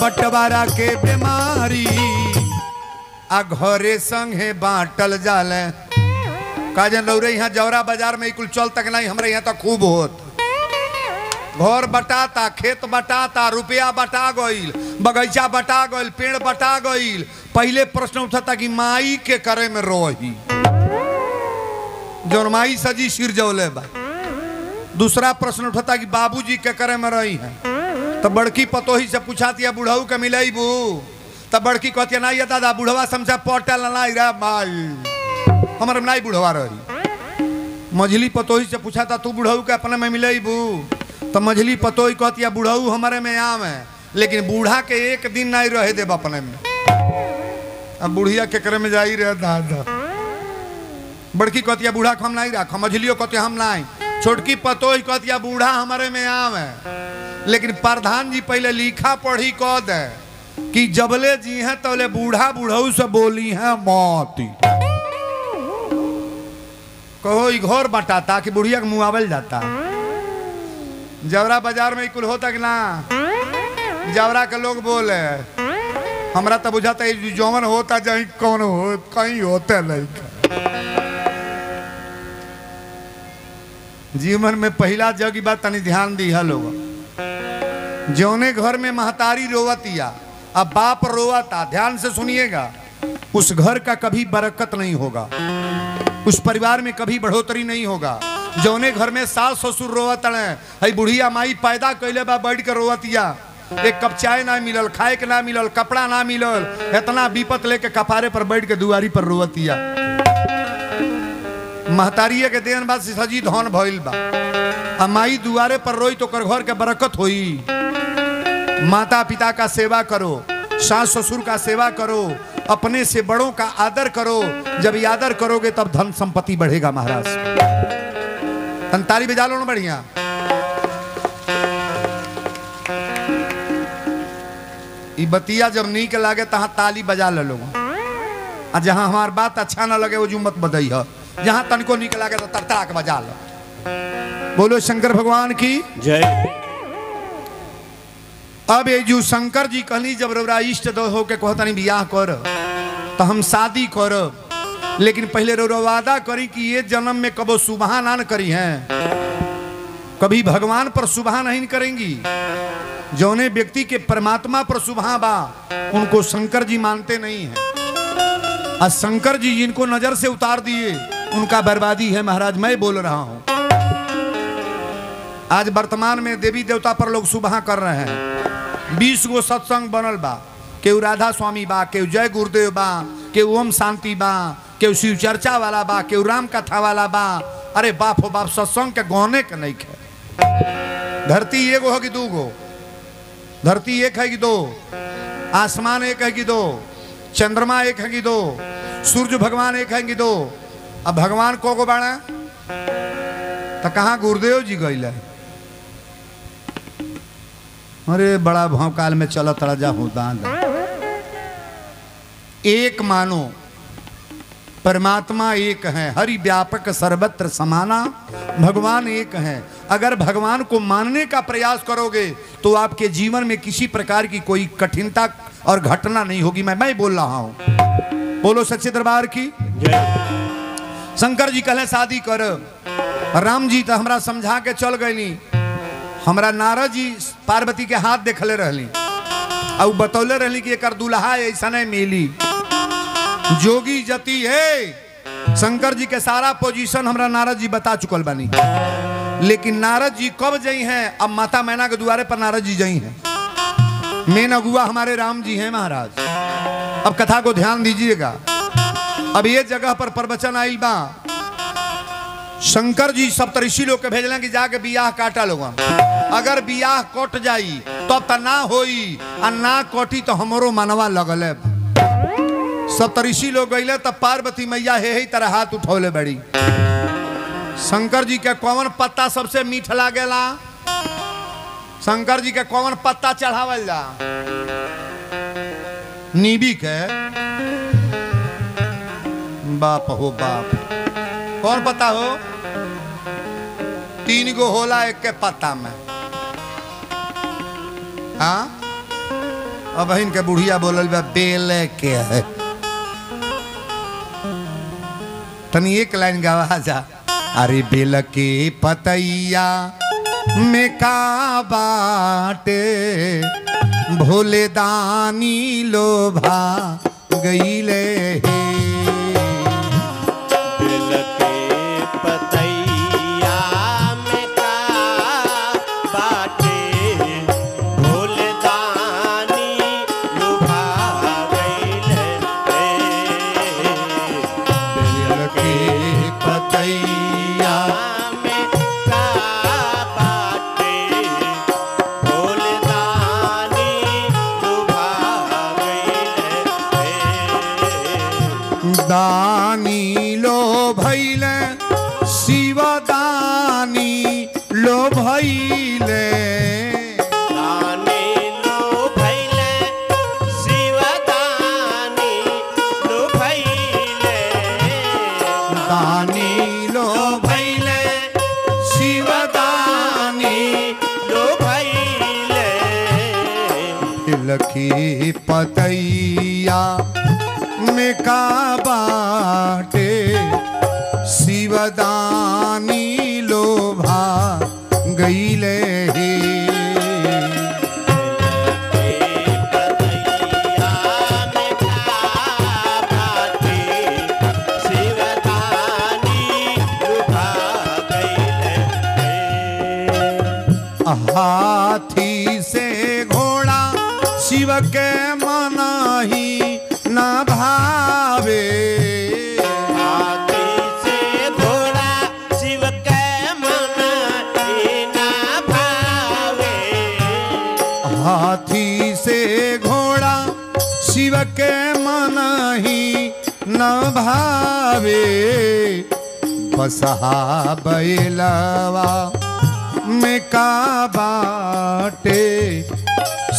बंटवारा के बीमारी। आ घरे संगे बाटल जाले। काजन रौरे यहाँ जौरा बाज़ार में कुल चल तक नहीं, हमरे यहाँ तो खूब होत। घर बटाता, खेत बटाता, रुपया बटा गईल बगीचा बटा गईल पेड़ बटा गईल पहले प्रश्न उठता कि माई के करे में रोही? जौन माई सजी सिर जौले बा। दूसरा प्रश्न उठता कि बाबूजी के करे में रही है? तो बड़की पतोही से पूछाती बुढ़ऊ के मिलई बू? तब बड़की कहती ना ये दादा, बुढ़वा समझा पटल ना रे माई हमारे नहीं बुढ़वा रही मझली पतोही से पूछा था तू बुढ़ऊ के अपने में मिले बू? तो मझली पतोही कहती बुढ़ऊ हमारे में आम है, लेकिन बूढ़ा के एक दिन नहीं रहे देव अपने में। अब बुढ़िया के करे में जाई रहे दादा। बड़की कहती बूढ़ा को हम नहीं रख मझलियो कहती हम नहीं। छोटकी पतोही कहती है बूढ़ा हमारे में है लेकिन प्रधान जी पहले लिखा पढ़ी कह दे कि जबले जी हैं, तबले बूढ़ा बुढ़ऊ से बोली है, मौती कहो घर बटाता कि बुढ़िया के मुआवल जाता। जवरा बाज़ार में कुल होता कि ना? जवरा के लोग बोले, हमरा तो बुझाता है जौवन होता जहीं कौन हो, कहीं होते नहीं। जीवन में पहला जग बात तनी ध्यान दी है लोग जौने घर में महतारी रोवतिया अब बाप रोवता ध्यान से सुनिएगा, उस घर का कभी बरकत नहीं होगा। उस परिवार में कभी बढ़ोतरी नहीं होगा। जौने घर में सास ससुर रोवत है बुढ़िया माई पैदा कैले बा बैठ के रोवतिया एक कप चाय ना मिलल, खाए के ना मिलल, कपड़ा ना मिलल इतना विपत लेके कपारे पर बैठ के दुआरी पर रोवतिया महतारिये के देन बाद सजी धन भइल बा। आ माई दुआरे पर रोई तो कर घर के बरकत होई। माता पिता का सेवा करो सास ससुर का सेवा करो, अपने से बड़ों का आदर करो। जब आदर करोगे तब धन संपत्ति बढ़ेगा महाराज। तन ताली बजा लो ना बढ़िया। बतिया जब नीक लागे तहाँ ताली बजा ले लो आ जहाँ हमार बात अच्छा ना लगे वो जो मत बदई है जहाँ तनको नीक लागे तो तरतरा बजा लो। बोलो शंकर भगवान की जय। अब ये जो शंकर जी कहली जब रौरा इष्ट दो हो के कहतनी बियाह कर तो हम शादी कर। लेकिन पहले रौरा वादा करी कि ये जन्म में कबो सुबह ना न करी हैं। कभी भगवान पर सुबह नहीं करेंगी। जौने व्यक्ति के परमात्मा पर सुबह बा उनको शंकर जी मानते नहीं हैं। आज शंकर जी जिनको नज़र से उतार दिए। उनका बर्बादी है महाराज, मैं बोल रहा हूँ। आज वर्तमान में देवी देवता पर लोग सुबह कर रहे हैं। बीस गो सत्संग बनल बा। केहू राधा स्वामी बा केहू जय गुरुदेव बा केहू ओम शांति बा केहू शिव चर्चा वाला बा केहू राम कथा वाला बा। अरे बाप हो बाप, सत्संग के गौने के नहीं है धरती एगो है कि दू गो। धरती एक है कि दो? आसमान एक है कि दो? चंद्रमा एक है कि दो? सूर्य भगवान एक है कि दो? अब भगवान को गो बाड़ा तो कहाँ गुरुदेव जी गई अरे बड़ा भौकाल में चलत राजा हो दांत एक मानो, परमात्मा एक है, हरि व्यापक सर्वत्र समाना, भगवान एक है। अगर भगवान को मानने का प्रयास करोगे तो आपके जीवन में किसी प्रकार की कोई कठिनता और घटना नहीं होगी। मैं मैं बोल रहा हूँ। बोलो सच्चे दरबार की। शंकर जी कहले, शादी कर। राम जी तो हमरा समझा के चल गईली। हमरा नारद जी पार्वती के हाथ देखले रहली। और बतौले रहली कि एक दुल्हा ऐसा नहीं मिली। जोगी जति है, शंकर जी के सारा पोजीशन हमरा नारद जी बता चुकल बानी। लेकिन नारद जी कब जई हैं, अब माता मैना के द्वारे पर नारद जी जई हैं। मेन अगुआ हमारे राम जी हैं महाराज। अब कथा को ध्यान दीजिएगा। अब ये जगह पर प्रवचन आइल बा। शंकर जी सप्तऋषि लोग के भेजले कि जाके बियाह काटा लोग अगर बियाह कट जाई, तब तो ना होई, आ ना कटी तो हमरो मनवा लगले सप्तऋषि लोग गईले तब पार्वती मैया हे ही तरह हाथ उठौले बड़ी। शंकर जी के कौन पत्ता सबसे मीठ लागेला? शंकर जी के कौन पत्ता चढ़ावल जा? नीबी के? बाप हो बाप। कौन पता हो तीन गो होला एक के पत्ता में। हाँ? अब के बुढ़िया बोलल बा, बेल के है। तनी एक लाइन गावा जा। अरे बेल के पतैया में का बाटे? भोले दानी लोभा गईले हे। दानी लो भैले शिव दानी लो भैले। लखी पतैया में का बाटे शिवदानी भावे बसहा बैलवा में का बाटे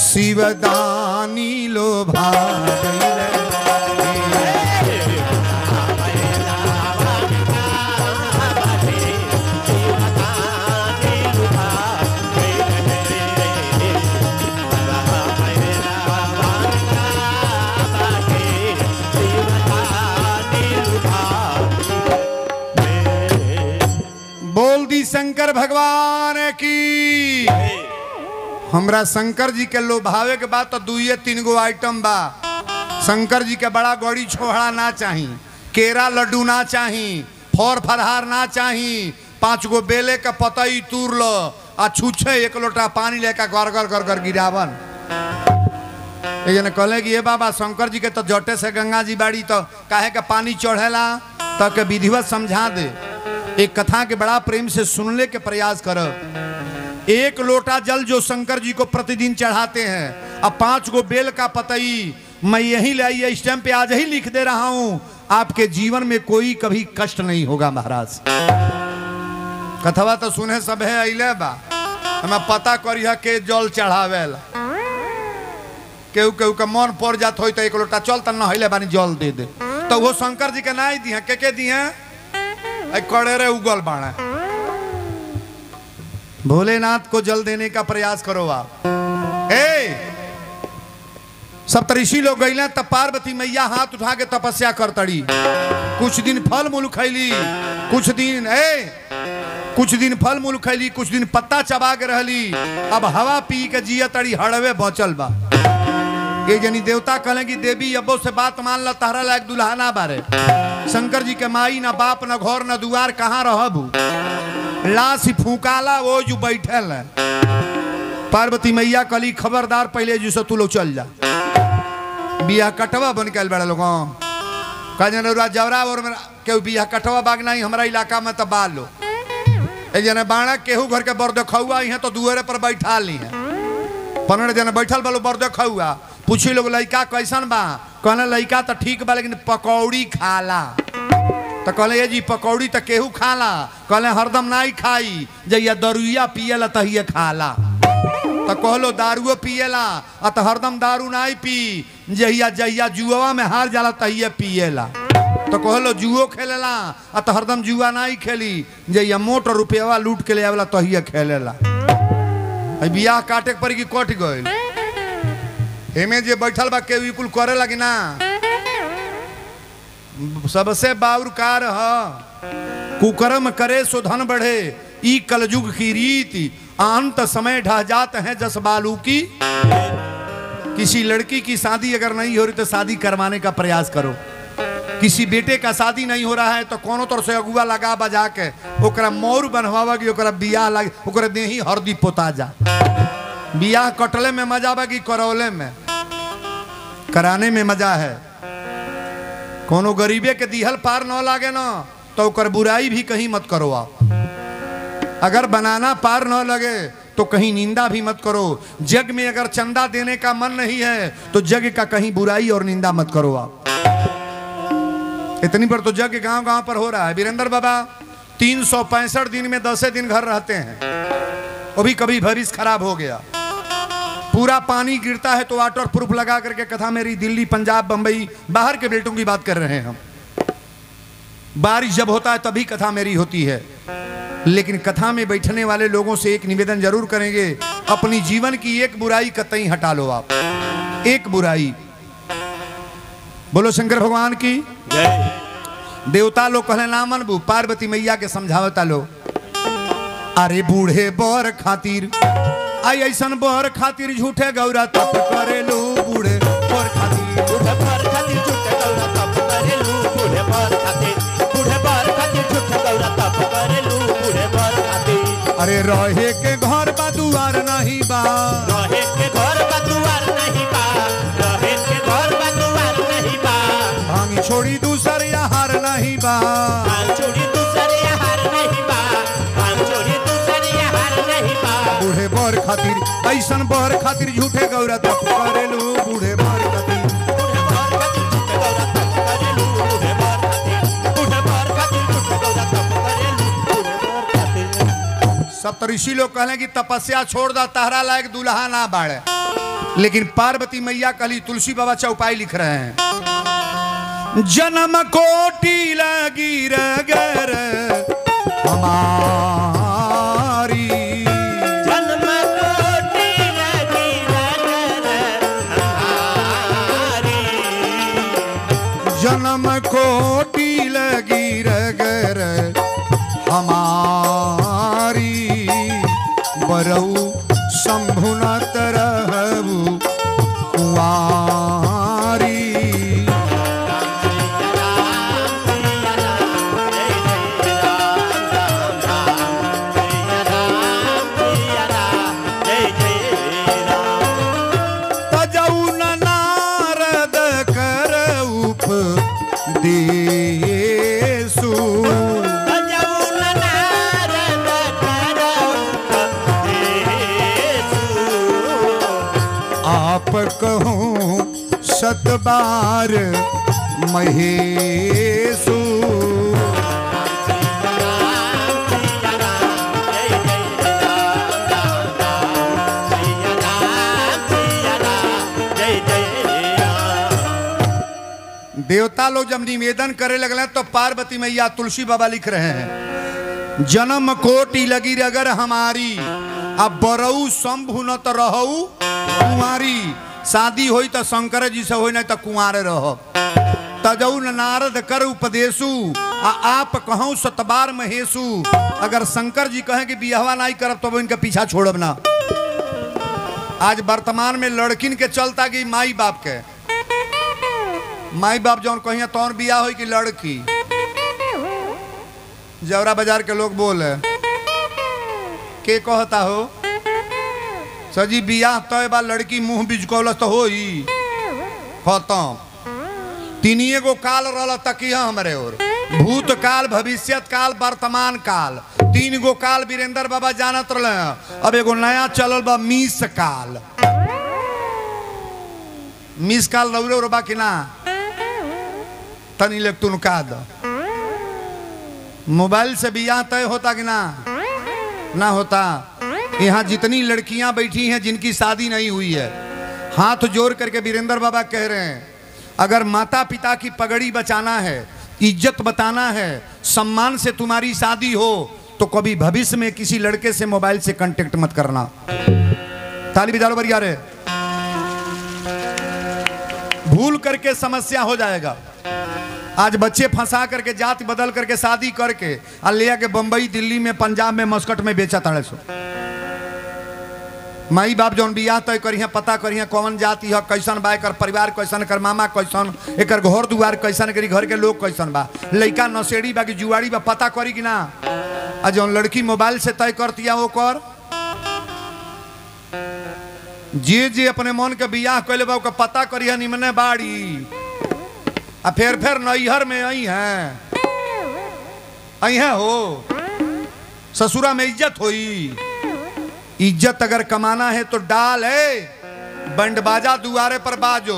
शिवदानी लो भावे शंकर भगवान की। हमरा शंकर जी के लोभावे के बाद तो दुइये तीन गो आइटम बा। शंकर जी के बड़ा गौड़ी छोहड़ा ना चाही, केरा लड्डू ना चाही, फौर फरहार ना चाही, पाँच गो बेले के पतई तूर लो, आ छूछे एक लोटा पानी लेकर घर घर घर घर गिरावन। ये कहले कि ये बाबा, शंकर जी के तो जटे से गंगा जी बाड़ी तो काहे के पानी चढ़ेला? तो के विधिवत समझा दे। एक कथा के बड़ा प्रेम से सुनने के प्रयास कर। एक लोटा जल जो शंकर जी को प्रतिदिन चढ़ाते हैं, अब पाँच गो बेल का पतई मैं यही ले आई, इस टाइम पे आज ही लिख दे रहा हूँ। आपके जीवन में कोई कभी कष्ट नहीं होगा, महाराज। कथवा तो सुने सब है अले बा। हमें पता करिया के जल चढ़ावेला। केहू केहू के मन पड़ जात हो तो एक लोटा चल त बानी जल दे दे। तो वो शंकर जी के नहीं दिए के के दिए आई कड़े रे उगल बाणे। भोलेनाथ को जल देने का प्रयास करो आप। ए, सप्तऋषि लोग गईले, तब पार्वती मैया हाथ उठा के तपस्या कर तड़ी। कुछ दिन फल मूल खैली, कुछ दिन, ए, कुछ दिन फल मूल खैली, कुछ दिन पत्ता चबा के रहली। अब हवा पी के जिया तड़ी, हड़वे बचल बा। ये जनी देवता कहले कि, देवी अबो से बात मान ला, तहरा लायक दुल्हाना बारे। शंकर जी के माई ना बाप, ना घर, ना दुआर, कहाँ रहबू लाश ही फूकाला वो जो बैठल है। पार्वती मैया कली खबरदार, पहले जो तू लोग चल जा। बिया कटवा बन के बड़ा लोग कहा जवरा और केहू बिया कटवा बाग नहीं, हमारा इलाका में तो बाल लो ए जने, बाणा, केहू घर के बर देखुआ यहाँ तो दुआरे पर बैठा ली है। पन्ना जने, बैठल बालो बर देखुआ पूछी लोग लड़का कैसन बा? कहले लड़का तो ठीक बा, लेकिन पकौड़ी खाला। तो कहले ये जी, पकौड़ी तो केहू खाला? कहले, हरदम नहीं खाई जैया दरुइया पियला तहिए खाला। तो कहलो, दारुओ पियला, आ तो हरदम दारू नहीं पी, जहिया जहिया जुआ में हार जाला तहिए पियला। तो कहलो, जुओ खेलेला, आ तो हरदम जुआ नहीं खेली, जहिया मोट रुपया लूट के ले आवेला तहिए खेलेला। बियाह काटे पर कि कट गइल? एमे जे बैठल बा के विपुल करे लगी ना? सबसे बाउर कार ह, कुकर्म करे सो धन बढ़े। ई कलयुग की रीति अंत समय ढह जात हैं जस बालू की। किसी लड़की की शादी अगर नहीं हो रही तो शादी करवाने का प्रयास करो। किसी बेटे का शादी नहीं हो रहा है तो कोनो तरह से अगुआ लगा बजा के ओकरा मोर बनवावा कि ओकरा बियाह लग, ओकरा देही हरदी पोता जा बियाह कटले में मज़ा बा कि करौले में। कराने में मज़ा है। कोनो गरीबे के दिहल पार न लागे ना तो ओकर बुराई भी कहीं मत करो आप। अगर बनाना पार न लगे तो कहीं निंदा भी मत करो। जग में अगर चंदा देने का मन नहीं है तो जग का कहीं बुराई और निंदा मत करो आप। इतनी पर तो जग गाँव गाँव पर हो रहा है। वीरेंद्र बाबा, तीन सौ पैंसठ दिन में दसे दिन घर रहते हैं। वो भी कभी भविष्य खराब हो गया। पूरा पानी गिरता है तो वाटर प्रूफ लगा करके कथा मेरी दिल्ली, पंजाब, बंबई, बाहर के बेल्टों की बात कर रहे हैं हम। बारिश जब होता है तभी कथा मेरी होती है। लेकिन कथा में बैठने वाले लोगों से एक निवेदन ज़रूर करेंगे, अपनी जीवन की एक बुराई कतई हटा लो आप। एक बुराई। बोलो, शंकर भगवान की? देवता लोग कहले ना मनबू पार्वती मैया के समझावता लो। अरे बूढ़े बर खातिर। आई ऐसन बर खातिर झूठे गौरा तप करे लो बूढ़े खातिर। पर खातिर झूठे गौरा तप करेलू बूढ़े खातिर। बूढ़े खातिर झूठे गौरा तप करेलू बूढ़े खातिर। अरे रहे के घर बा दुआर नहीं बा। रहे के घर बा दुआर नहीं बा। रहे के घर बा दुआर नहीं बा। भांगी छोड़ी दूसर यार नहीं बा। भाँग चोरी बूढ़े बर खातिर ऐसा बर खातिर झूठे गौरा तप करेलू बूढ़े बर खातिर। सप्तऋषि लोग कहें कि तपस्या छोड़ दा, तहरा लायक दुल्हा ना बाढ़ लेकिन पार्वती मैया कहली, तुलसी बाबा चौपाई लिख रहे हैं। जन्म कोटी लगी रगर हमार बार महेशु। देवता लोग जब निवेदन करे लगले तो पार्वती मैया तुलसी बाबा लिख रहे हैं, जन्म कोटि लगी अगर हमारी, अब बरऊ शंभु न तो रहू कुंवारी। शादी हो तो शंकर जी से हो तो कुंवारे रहो। तजऊ न नारद कर उपदेशु, आ आप कहूँ सतबार महेशु। अगर शंकर जी कहें कि बिहवा नहीं करब तो इनके पीछा छोड़ब ना। आज वर्तमान में लड़किन के चलता कि माई बाप के। माई बाप जौन कहिए तौन बिया हो कि लड़की। जवरा बाज़ार के लोग बोले, के कहता हो? सजी बियाह तय बा, लड़की मुँह बिजकौलस तो होई। खत्म। तीनिए गो काल रहल तकिया हमरे और? भूतकाल भविष्यत काल वर्तमान काल तीन गो काल वीरेंद्र बाबा जानत रहे अब एगो नया चलल बा मीस काल मिस काल रौरे उरबा कि ना? तनी ले तुनका द। मोबाइल से बियाह तय होता कि ना? ना होता। यहाँ जितनी लड़कियाँ बैठी हैं जिनकी शादी नहीं हुई है, हाथ जोड़ करके वीरेंद्र बाबा कह रहे हैं, अगर माता पिता की पगड़ी बचाना है, इज़्ज़त बताना है, सम्मान से तुम्हारी शादी हो तो कभी भविष्य में किसी लड़के से मोबाइल से कांटेक्ट मत करना। ताली बजा लो बढ़िया रे भूल करके समस्या हो जाएगा। आज बच्चे फंसा करके, जाति बदल करके, शादी करके ले के बंबई, दिल्ली में, पंजाब में, मस्कट में बेचा सो। माई बाप जौन बियाह तय करिए पता करिए कौन जाति है, कैसन बा, एकर परिवार कैसन, एकर मामा कैसन एक घर दुआर कैसन करी घर के लोग कैसन बा। लइका नशेड़ी बा कि जुआड़ी बा, पता करी कि ना? आ जौन लड़की मोबाइल से तय करतिया वो कर जे जे अपने मन के बियाह कैले बा पता करिए निमने बाड़ी। आ फेर फेर नैहर में आई हैं। आई हो। ससुरा में इज़्ज़त होई। इज़्ज़त अगर कमाना है तो डाल है बंड बाजा दुआरे पर बाजो।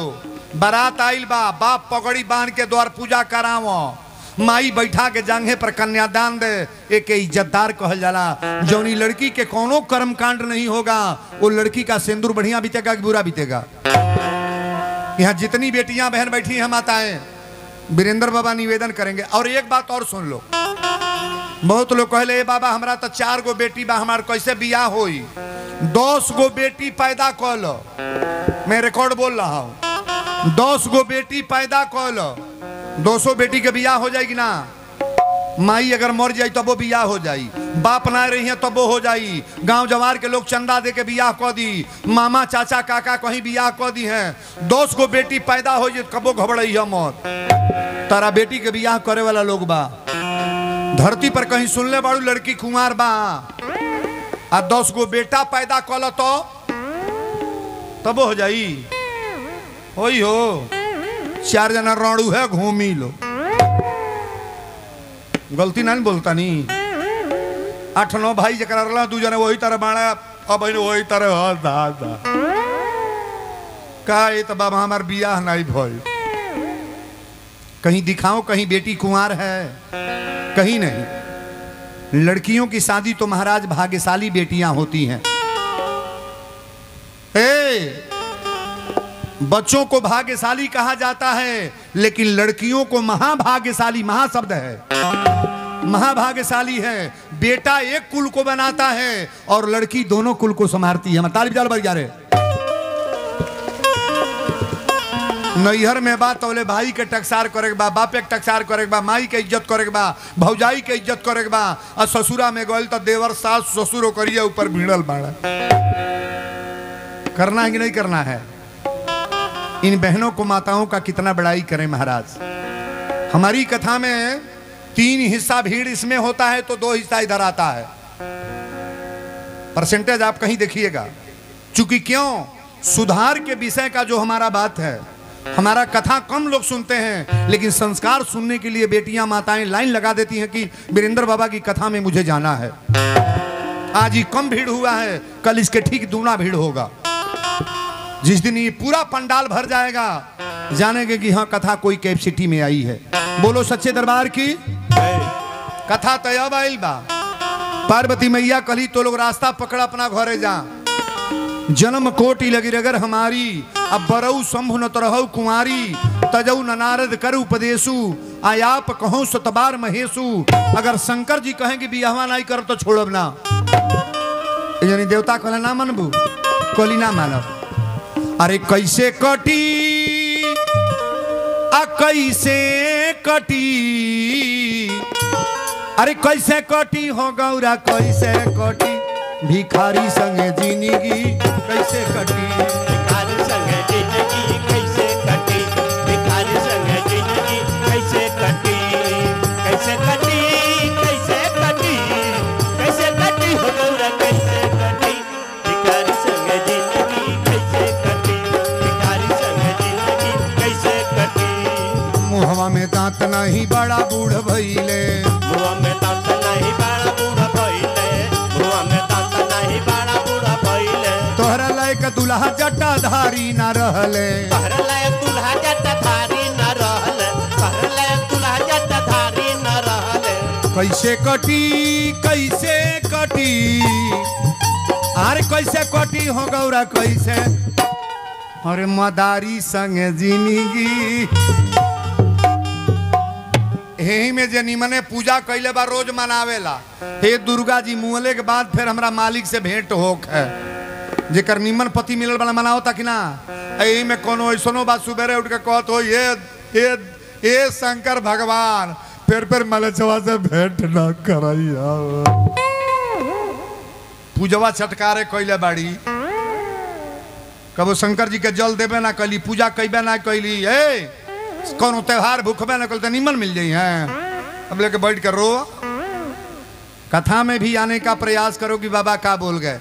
बारात आइल बा, बाप पगड़ी बाँध के द्वार पूजा करावो। माई बैठा के जांघे पर कन्यादान दे, एक इज्जतदार कहल जाला, जौनी लड़की के कोनो कर्म कांड नहीं होगा वो लड़की का सिंदूर बढ़िया बीतेगा कि बुरा बीतेगा? यहाँ जितनी बेटियाँ बहन बैठी हैं, माताएँ, वीरेंद्र बाबा निवेदन करेंगे। और एक बात और सुन लो। बहुत लोग कहले, "ए बाबा, हमारा तो चार गो बेटी बा, हमार कैसे बियाह होई? दस गो बेटी पैदा कर मैं रिकॉर्ड बोल रहा हूँ। दस गो बेटी पैदा कर लो। दो सौ बेटी के बियाह हो जाएगी ना? माई अगर मर जाई, तब वो बियाह हो जाई। बाप ना रही है, तब वो हो जाई। गाँव जवार के लोग चंदा दे के बियाह कर दी। मामा, चाचा, काका कहीं बियाह कर दी हैं। दस गो बेटी पैदा हो जाए कबो घबड़ई है मौत। तारा बेटी के बियाह करे वाला लोग बा। धरती पर कहीं सुनले बाड़ू लड़की कुमार बा। आ दस गो बेटा पैदा कल तो तब हो जाई। होई हो, चार जना रणू है, घूमी लो। गलती ना बोलता नी आठ नौ भाई जरा रहला, दू जने वही तरह बाड़ा अब वही तरह हो का तो बाबा, हमार बियाह नहीं भइल। कहीं दिखाओ कहीं बेटी कुंवार है। कहीं नहीं। लड़कियों की शादी तो महाराज भाग्यशाली बेटियाँ होती हैं। ए, बच्चों को भाग्यशाली कहा जाता है लेकिन लड़कियों को महाभाग्यशाली महाशब्द है। महाभाग्यशाली है। बेटा एक कुल को बनाता है और लड़की दोनों कुल को संभालती है। तारीफ़ जाल जा रहे नैहर में बा तौले भाई के टकसार करे बा, बापे के टकसार करे बा, माई के इज़्ज़त करे बा, भौजाई के इज़्ज़त करे बा। और ससुरा में गइल तो देवर सास ससुर करिए, ऊपर भिड़ल बाड़ा। करना है कि नहीं करना है? इन बहनों को माताओं का कितना बड़ाई करें महाराज। हमारी कथा में तीन हिस्सा भीड़ इसमें होता है तो दो हिस्सा इधर आता है। परसेंटेज आप कहीं देखिएगा। चूँकि क्यों? सुधार के विषय का जो हमारा बात है हमारा कथा कम लोग सुनते हैं, लेकिन संस्कार सुनने के लिए बेटियाँ माताएँ लाइन लगा देती हैं कि वीरेंद्र बाबा की कथा में मुझे जाना है। आज ही कम भीड़ हुआ है, कल इसके ठीक दूना भीड़ होगा। जिस दिन ये पूरा पंडाल भर जाएगा, जानेंगे कि हाँ कथा कोई कैपेसिटी में आई है। बोलो सच्चे दरबार की, कथा तयब आइल बा। पार्वती मैया कली तो लोग रास्ता पकड़ अपना घरे जा। जन्म कोटि लगी अगर हमारी अब बरऊ शंभु न तरहु कुंवारी तजऊ न नारद कर उपदेशु। आयाप कहो सतबार महेशु। अगर शंकर जी कहें कि बियाहवा नहीं कर तो छोड़ब ना। यानी देवता कहला ना मनबू कोली ना मानब। अरे कैसे कटी, आ कैसे कटी। अरे कैसे कटी हो गौरा, कैसे कटी। भिखारी संगे ज़िंदगी कैसे कटी। नहीं बड़ा बूढ़ भइले। मुआ में दांत नहीं बड़ा बूढ़ा भइले। मुआ में दांत नहीं बड़ा बूढ़ा भइले। तोहरा लायक दुल्हा ना रहले। दुल्हा जटाधारी न रहले। दुल्हा न रहले। कैसे कटी कैसे कटी? अरे कैसे कटी हो गौरा कैसे? अरे मदारी संगे ज़िंदगी। यही में जे निमने पूजा कैले बा, रोज मनावेला। हे दुर्गा जी मुहले के बाद फिर हमरा मालिक से भेंट होक है। जेकर निमन पति मिलल वाला मनाओ ता कि ना? यही में कोनो ऐसनो बात सुबेरे उठ के कहत हो ये ये ये शंकर भगवान, फिर फिर मलचवा से भेंट ना करैया पूजवा छटकारे कैले बाड़ी। कबो शंकर जी के जल देबे ना कैली पूजा कैबे ना कैली ए कौन त्योहार ना कल तो निमन मिल जाई है। अब लेके बैठ कर रो। कथा में भी आने का प्रयास करो कि बाबा का बोल गए।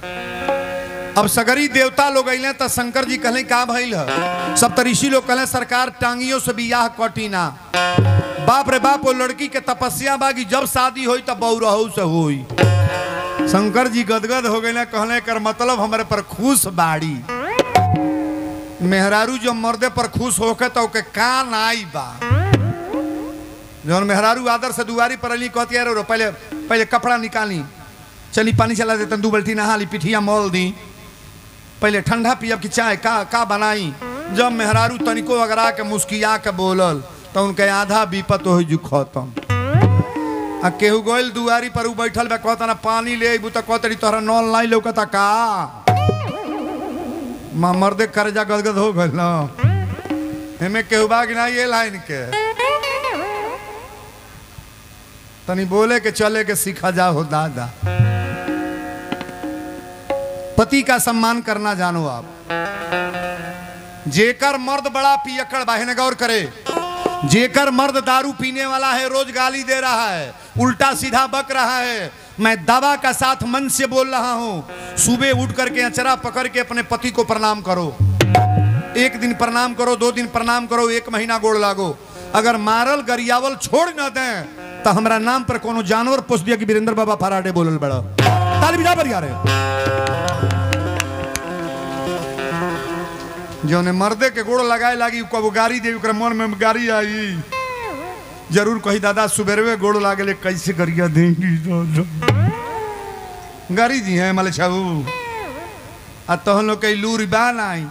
अब सगरी देवता लोग अइले तो शंकर जी कहले, का भइल है? सब तो ऋषि लोग कहले, सरकार टांगियों से बियाह कटी ना। बाप रे बाप, वो लड़की के तपस्या बागी जब शादी होई तब बहुरहू से होई। शंकर जी गदगद हो गए कहले कर मतलब हमारे पर खुश बाड़ी। मेहरारू जो मर्दे पर खुश होके तो के कान आई बा। जौन मेहरारू आदर से दुआरी पर अली कहती है रो पहले पहले कपड़ा निकाली। चली पानी चला देते दू बल्टी नहा ली, पिठिया मोल दी। पहले ठंडा पियब की चाय का का बनाई? जब मेहरारू तनिको अगरा के मुस्किया के बोलल तो उनके आधा विपत हो जु खत्म। आ केहू गोइल दुआरी पर उ बैठल बा, कहता ना, पानी ले अइबू तो कहतरी तोहरा नल नहीं लौकता का? माँ मर्दे कर्जा गदगद हो गइल ना। केहू बा कि ना ये लाइन के। तनी बोले के चले के सीखा जा हो दादा। पति का सम्मान करना जानो आप। जेकर मर्द बड़ा पियक्कड़ बाहिन गौर करे। जेकर मर्द दारू पीने वाला है, रोज गाली दे रहा है, उल्टा सीधा बक रहा है मैं दावा का साथ मन से बोल रहा हूँ। सुबह उठ करके अचरा पकड़ के अपने पति को प्रणाम करो। एक दिन प्रणाम करो, दो दिन प्रणाम करो, एक महीना गोड़ लागो। अगर मारल, गरियावल छोड़ न दें तो हमरा नाम पर कोनो जानवर पोस दिया कि वीरेंद्र बाबा फराडे बोलल बड़ा। ताली बिजा पर रहे जौने मर्दे के गोड़ लगाए लागी, कबो गाड़ी दे मन में गाड़ी आई। ज़रूर कही, दादा सुबेरवे गोड़ लागले कैसे करिया देंगी? गाड़ी दी है, मले छाऊ। आ तहन लोग के लूर बा नहीं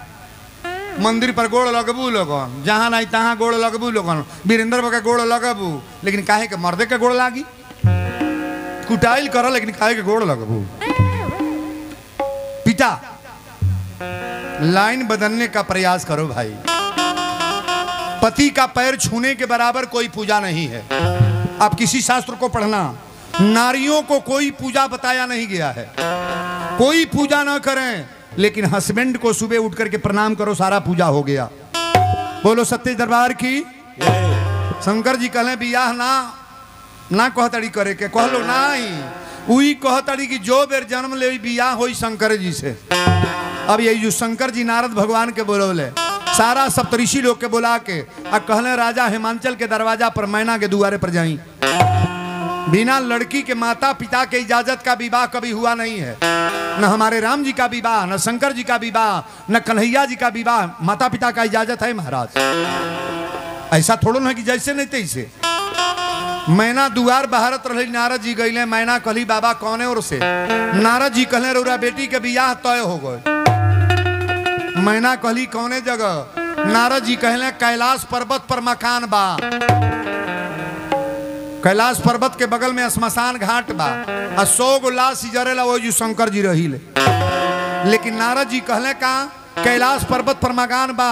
मंदिर पर गोड़ लगबू लोगन, जहाँ नहीं तहाँ गोड़ लगबू लोगन, वीरेंद्र के गोड़ लगबू, लेकिन काहे के मर्दे के गोड़ लागी? कुटाइल कर, लेकिन काहे के गोड़ लगबू? पिता, लाइन बदलने का प्रयास करो भाई। पति का पैर छूने के बराबर कोई पूजा नहीं है। आप किसी शास्त्र को पढ़ना, नारियों को कोई पूजा बताया नहीं गया है। कोई पूजा ना करें, लेकिन हस्बैंड को सुबह उठ करके प्रणाम करो, सारा पूजा हो गया। बोलो, सत्य दरबार की? शंकर जी कहें बियाह ना ना कहतड़ी करे के। कहलो नहीं उही कहतड़ी कि जो बेर जन्म ले बियाह होई शंकर जी से। अब जो शंकर जी नारद भगवान के बोलोले सारा सप्तऋषि लोग के बुला के आ कहले, राजा, हिमांचल के दरवाज़ा पर मैना के दुआरे पर जाई। बिना लड़की के माता पिता के इजाज़त का विवाह कभी हुआ नहीं है। न हमारे राम जी का विवाह, न शंकर जी का विवाह, न कन्हैया जी का विवाह माता पिता का इजाज़त है महाराज। ऐसा थोड़ो ना कि जैसे नहीं तैसे। मैना दुआर बहारत रही नारद जी गईले मैना कहली, बाबा, कौने और से? नारद जी कहले, रौरा बेटी के बियाह तय हो गए। मैना कहली कौने जगह? नारद जी कहले, कैलाश पर्वत पर मकान बा। कैलाश पर्वत के बगल में शमशान घाट बा। आ सौ गो लाश जरेला वो जो शंकर जी रही ले। लेकिन नारद जी कहले, का? कैलाश पर्वत पर मकान बा।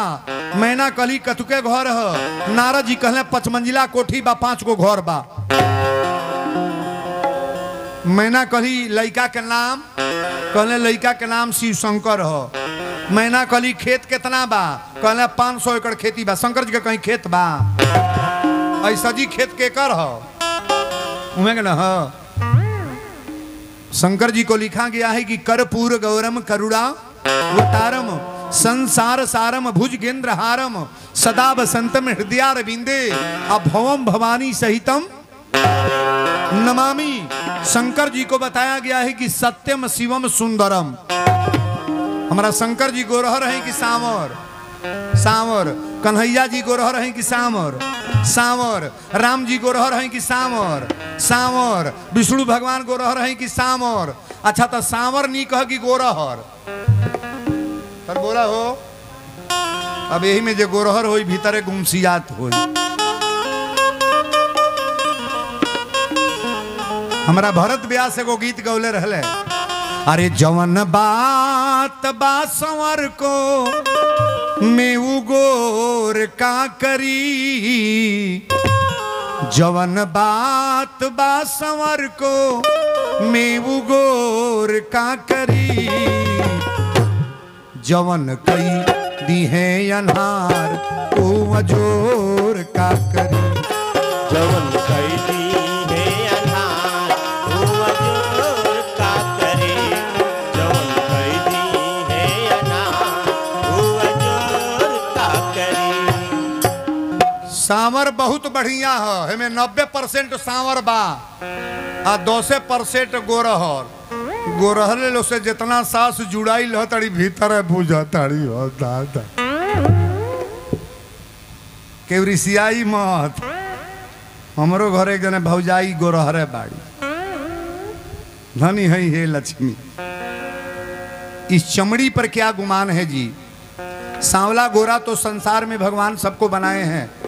मैना कहली कतुके घर ह? नारद जी कहले, पचमंजिला कोठी बा, पाँच गो घर बा। मैना कहली लड़का के नाम? कहले लड़का के नाम शिव शंकर ह। मैना कहली खेत कितना बा? कहले पाँच सौ एकड़ खेती बा। शंकर जी के कहीं खेत बा? ऐसा जी खेत के कर ह। ह। शंकर जी को लिखा गया है कि कर्पूर गौरम करुणा वतारम संसार सारम भुज गेंद्र हारम, सदा बसंतम हृदय बिंदे अभवम भवानी सहितम। नमामि, शंकर जी को बताया गया है कि सत्यम शिवम सुंदरम। हमारा शंकर जी गोरहर हैं कि सावर? सावर। कन्हैया जी गोरहर हैं कि सावर? सावर। राम जी गोरहर हैं कि सावर? सावर। विष्णु भगवान गोरहर हैं कि सावर? अच्छा तो सावर नी कह कि गोरहर। तर बोला हो, अब यही में जो गोरहर हो भीतरे गुमसियात होई। हमारा भरत व्यास एगो गीत गौले रहले। अरे जवन बात बा को में उगोर का करी। जवन बात बा को में उगोर का करी। जवन कई दी है अनहार, ओ अजोर का करी। जवन कैदी है सांवर बहुत बढ़िया है। हमें नब्बे परसेंट सांवर बा। आ दसे परसेंट गोरहर। गोरहर लो से जितना सास जुड़ाई लो तड़ी, भीतर बुझा तड़ी हो दादा। मत हमरो घरे एक जने भौजाई गोरहरे बाड़ी। धनी है हे लक्ष्मी। इस चमड़ी पर क्या गुमान है जी? सांवला गोरा तो संसार में भगवान सबको बनाए हैं।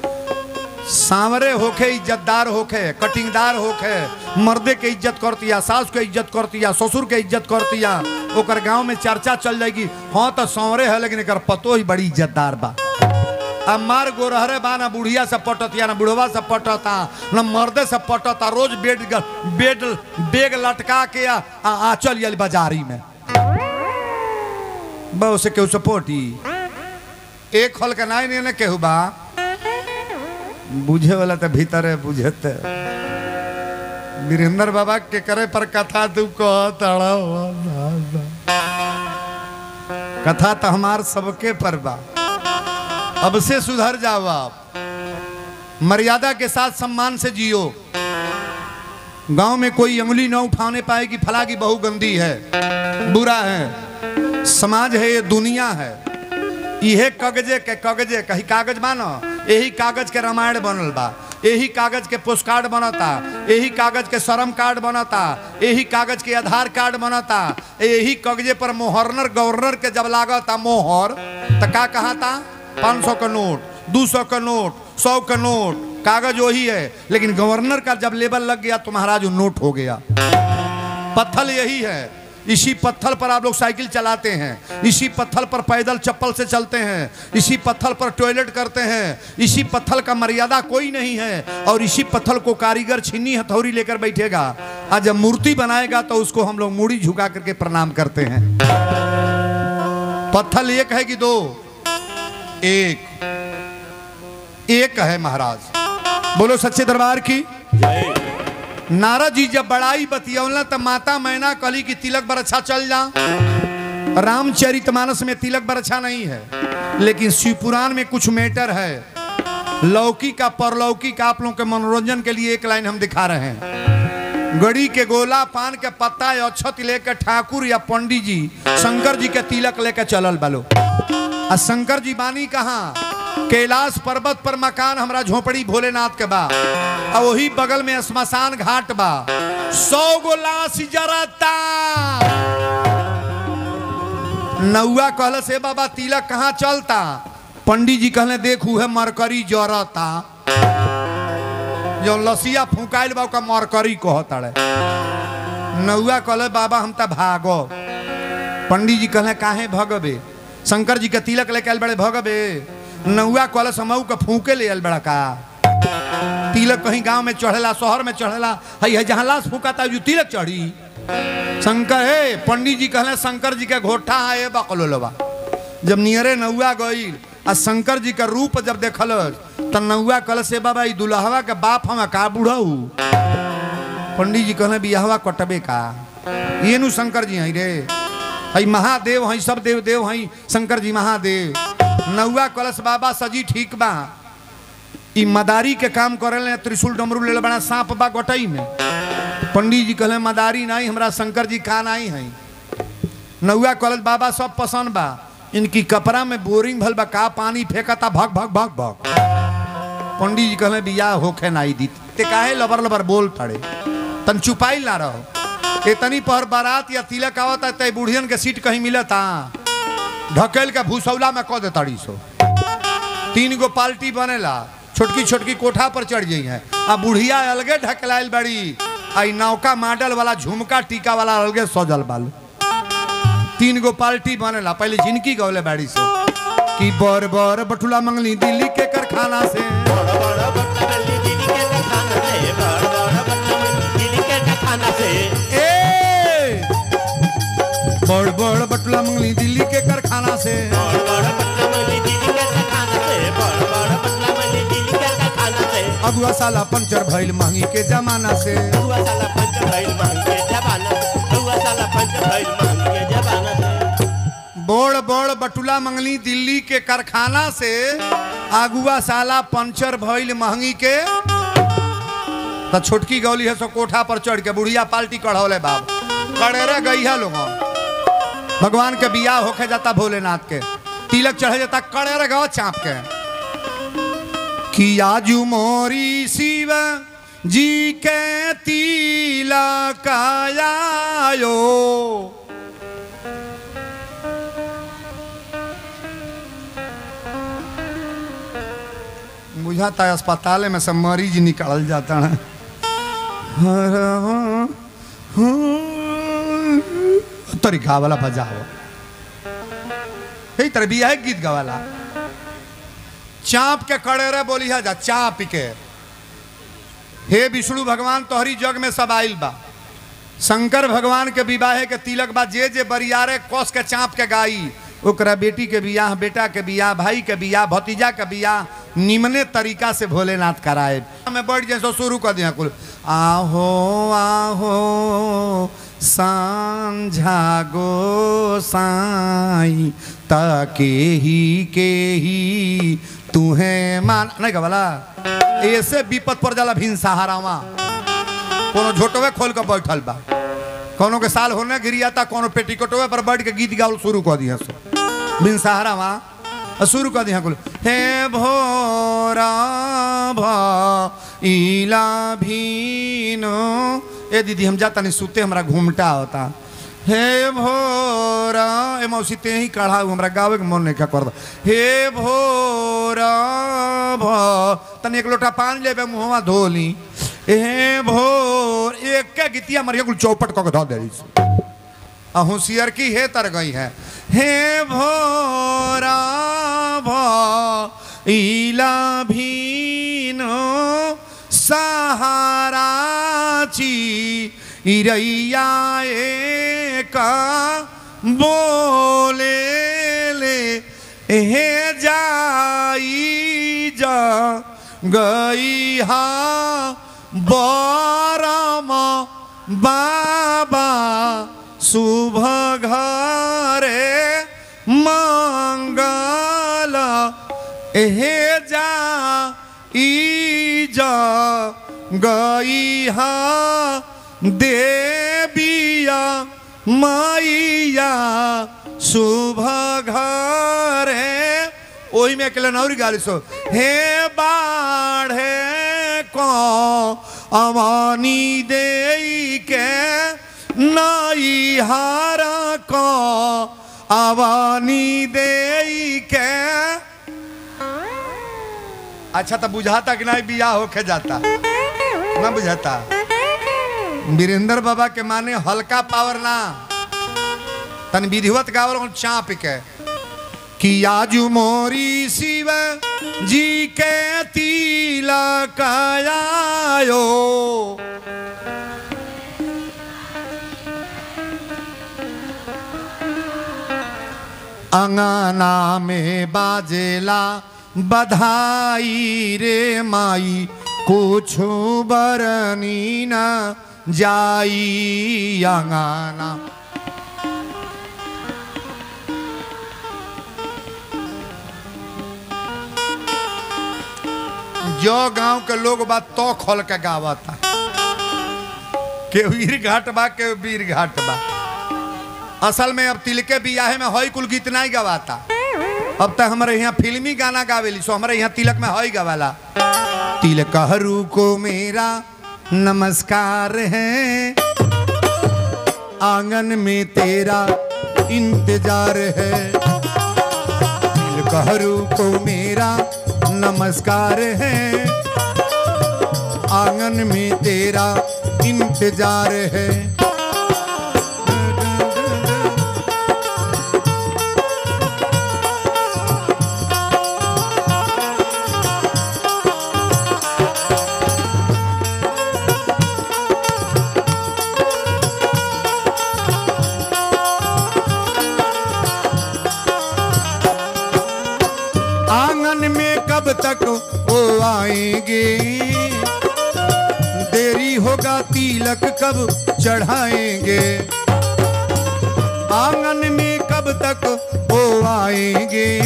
सांवरे होके इज्जतदार होखे कटिंगदार होखे मर्दे के इज़्ज़त करतिया सास के इज़्ज़त करतिया ससुर के इज़्ज़त करतिया ओकर गाँव में चर्चा चल जाएगी। हाँ तो सांवरे है लेकिन एकर पतो ही बड़ी इज्जतदार बा। अब मार गोरहरे बा ना बुढ़िया से पटतिया ना बुढ़वा से पटता ना मर्दे से पटता रोज बेड बेड बेग लटका के आ, आ, आ यल बाजारी में। बहु से केहू सपोर्टी एक हल के ने केहू बा बुझे वाला तो भीतर है बुझते वीरेंद्र बाबा के करे पर कथा तू कथा तो हमार सबके पर बा। अब से सुधर जाओ आप। मर्यादा के साथ सम्मान से जियो। गाँव में कोई अंगुली न उठाने पाए कि फला की बहु गंदी है, बुरा है। समाज है, ये दुनिया है। इहे कागजे के कागजे, कहीं कागज़ मानो। यही कागज़ के रामायण बनल बा यही कागज़ के पोस्ट कार्ड बनता यही कागज़ के शरम कार्ड बनता यही कागज़ के आधार कार्ड बनता यही कागजे पर मोहरनर गवर्नर के जब लागता मोहर तो का कहा था पाँच सौ का नोट, दो सौ का नोट, सौ का नोट, कागज़ वही है, लेकिन गवर्नर का जब लेबल लग गया तो महाराज नोट हो गया। पत्थर यही है इसी पत्थर पर आप लोग साइकिल चलाते हैं। इसी पत्थर पर पैदल चप्पल से चलते हैं। इसी पत्थर पर टॉयलेट करते हैं। इसी पत्थर का मर्यादा कोई नहीं है। और इसी पत्थर को कारीगर छिन्नी हथौड़ी लेकर बैठेगा। आज जब मूर्ति बनाएगा तो उसको हम लोग मूड़ी झुका करके प्रणाम करते हैं। पत्थर एक है कि दो? एक। एक है महाराज। बोलो सच्चे दरबार की। नारद जी, जब बड़ाई बतियौला तो माता मैना, कली की तिलक बरछा चल जा। रामचरितमानस में तिलक बरछा नहीं है, लेकिन शिवपुराण में कुछ मैटर है। लौकिक का परलौकिक आप लोगों के मनोरंजन के लिए एक लाइन हम दिखा रहे हैं। गड़ी के गोला, पान के पत्ता, या अक्षत लेकर ठाकुर या पंडित जी, शंकर जी के तिलक लेकर चलल बालो। आ, शंकर जी बानी कहाँ? कैलाश पर्वत पर मकान हमरा झोपड़ी भोलेनाथ के बा। आ वही बगल में श्मशान घाट बा। सौ गो लाश जरता। नौआ कहल से, बाबा, तिलक कहाँ चलता? पंडित जी कहले, देखू, है मरकरी जरता। जो लसिया फुकाइल बा ओका मरकरी कहता नौआ कहले, बाबा, हम त भागो पंडित जी कहले, काहे भगबे? शंकर जी के तिलक लेके आयल बड़े, भगबे। नौआ कहले समऊ के फूके ले आयल बड़ा का तिलक कहीं गाँव में चढ़ेला, शहर में चढ़ेला, हई है जहाँ लाश फूकाता जो तिलक चढ़ी। शंकर, हे, पंडित जी कहले, शंकर जी के घोटा है बकलो लबा जब नियरे नौआ गईल आ शंकर जी का रूप जब देखल त नौआ कहल से बाबा, ई दुल्हवा के बाप हम का बूढ़ऊ? पंडित जी कहले, बियाहवा कटबे का? ये नु शंकर जी हई रे। हई महादेव हई सब देव देव हई शंकर जी महादेव। नौआ कलश बाबा सजी ठीक बा। ई मदारी के काम करे त्रिशूल डमरू ले बड़ा सांप बा गोटई में। पंडित जी कहले, मदारी नहीं, हमरा शंकर जी का नहीं है। नौआ कॉलेज बाबा सब पसंद बा। इनकी कपड़ा में बोरिंग भल बा, का पानी फेंकता, भग भग भग भग। पंडित जी कहले बियाह होखे नाई दी ते काहे लबर लबर बोल तड़े तन चुपाई ना रहो। इतनी पर बारात या तिलक आवता, ते बुढ़ियन के सीट कहीं मिलता। ढकेल के भूसौला में कह दे सो। तीन गो पाल्टी बनेला, छोटकी छोटकी कोठा पर चढ़ जाई है। आ बुढ़िया अलगे ढकलाइल बड़ी आई नौका मॉडल वाला झुमका टीका वाला अलगे सजल बाल। तीन गो पार्टी बनेला, पहले जिनकी गौले बाड़ी से। कि बर बर बटुला मंगली दिल्ली के कारखाना से। बड़ बड़ बटुला मंगली दिल्ली के खाना से। अगुआ साला पंचर भइल महँगी के जमाना से। बड़ बड़ बटुला मंगली दिल्ली के कारखाना से आगुआ साला पंचर भइल महँगी के। तो छोटकी गौली है सो कोठा पर चढ़ के बुढ़िया पाल्टी कढ़ौले बाब। कड़ेरे गई है लोग भगवान के बिया होके जाता भोलेनाथ के। तिलक चढ़े जाता कड़ेरे गवा चाप के। कि आजू मोरी शिव जी के तिलक आयो। बुझाता है अस्पताल में सब मरीज़ निकाल जाता है। तरी गावाला बजाओ हे तरह भी है गीत गवाला. चाप के कड़े रे बोली है जा, चाप के. हे विष्णु भगवान, तोहरी जग में सब आइल बा. शंकर भगवान के विवाह के तिलक बा, जे जे बरियारे कस के चाप के गाई. ओकरा बेटी के बियाह, बेटा के बियाह, भाई के बियाह, भतीजा के बियाह, निमने तरीका से भोलेनाथ कराए. में बढ़ जैसो शुरू कर दिया कुल. आहो आहो सांझा गो साई, ताके ही के ही, तुहे मान, नहीं कबला ऐसे विपद पर जाला भिन सहारावा कोनो झोटवे खोल के बैठल बा। कोनो के साल होने गिरियाता कोनो पेटीकोटवे पर बैठ के गीत गावल शुरू कर दिया सो बिन सहारा वहाँ शुरू कर दिया कुल हे भोरा भा इला भीनो ए दीदी, हम जाता नहीं, सुते, हमरा घूमटा होता। हे भोरा, ए मौसी, ते ही काढ़ा हमरा गावे के मन नहीं का करदा हे भोरा, भ, तनी एक लोटा पानी लेबे मुहवा धोली। हे भोर, एक के गीतिया मरिया कुल चौपट क के धो देली। आ होशियार की हे, तर गई है। हे भोरा, भ इला भीनो इरैया का बोले ले, हे जाई जा, गई हा बरम बाबा, शुभ घरे मंगल, हे जा ई जा, गई हा देविया माइया, शुभ घरे ओही में अकेले नौरी गाली सो। हे बाढ़ को अवानी दे के नई हार को अवानी दे के। अच्छा तो बुझाता कि नहीं बिया होके जाता? ना बुझाता। वीरेंद्र बाबा के माने हल्का पावर ना। तन विधिवत गावल चाप के। कि आजू मोरी शिव जी के तिलक आयो अंगना में बाजेला बधाई रे माई, कुछ बरनी न जाई अंगना जो गाँव के लोग बात तो खोल के गावता। के वीर घाट बा के वीर घाट बा। असल में अब तिलके बियाहे में हई कुल गीत नहीं गवाता। अब तक हमारे यहाँ फिल्मी गाना गावेली, सो हमारे यहाँ तिलक में हई गवाला। तिलक हरू को मेरा नमस्कार है। आँगन में तेरा इंतज़ार है। तिलक हरू को मेरा नमस्कार है। आँगन में तेरा इंतज़ार है। आएँगे देरी होगा तिलक कब चढ़ाएँगे। आँगन में कब तक वो आएँगे।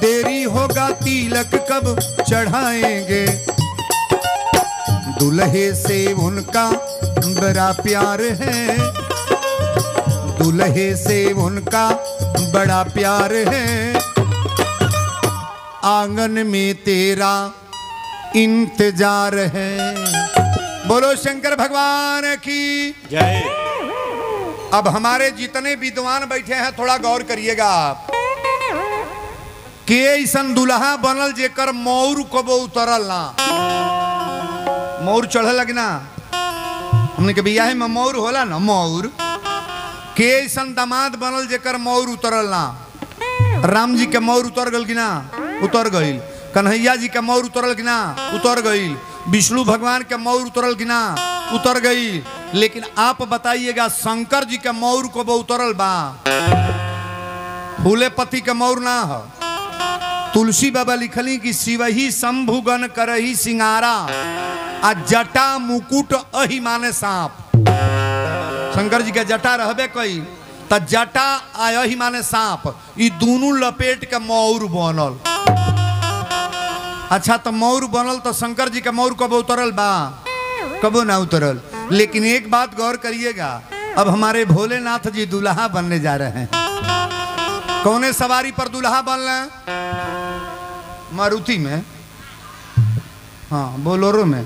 देरी होगा तिलक कब चढ़ाएँगे। दुल्हे से उनका बड़ा प्यार है। दुल्हे से उनका बड़ा प्यार है। आँगन में तेरा इंतज़ार है। बोलो शंकर भगवान की। जय। अब हमारे जितने विद्वान बैठे हैं थोड़ा गौर करिएगा आप। के ऐसन दुल्हा बनल जेकर मोर कबो उतरल ना। मौर चढ़े लगी ना। हमने के बियाह में मौर होला ना? मौर? के ऐसा दामाद बनल जेकर मौर उतरल ना। राम जी के मौर उतर गल कि ना? उतर गई कन्हैया जी के मौर उतरल कि ना? उतर गई विष्णु भगवान के मौर उतरल कि ना? उतर गई लेकिन आप बताइएगा शंकर जी के मौर को वो उतरल बा? फूले पति के मौर ना हो। तुलसी बाबा लिखली कि शिवही शंभुगन करही सिंगारा, आ जटा मुकुट अहि माने सांप। शंकर जी के जटा रहबे कई त जटा आ अहि माने सांप। ई दोनों लपेट के मौर बनल। अच्छा तो मौर बनल तो शंकर जी का मौर कब उतरल बा? कबो ना उतरल। लेकिन एक बात गौर करिएगा, अब हमारे भोलेनाथ जी दुल्हा बनने जा रहे हैं। कौने सवारी पर दुल्हा बन रहे मारुति में? हाँ बोलोरो में।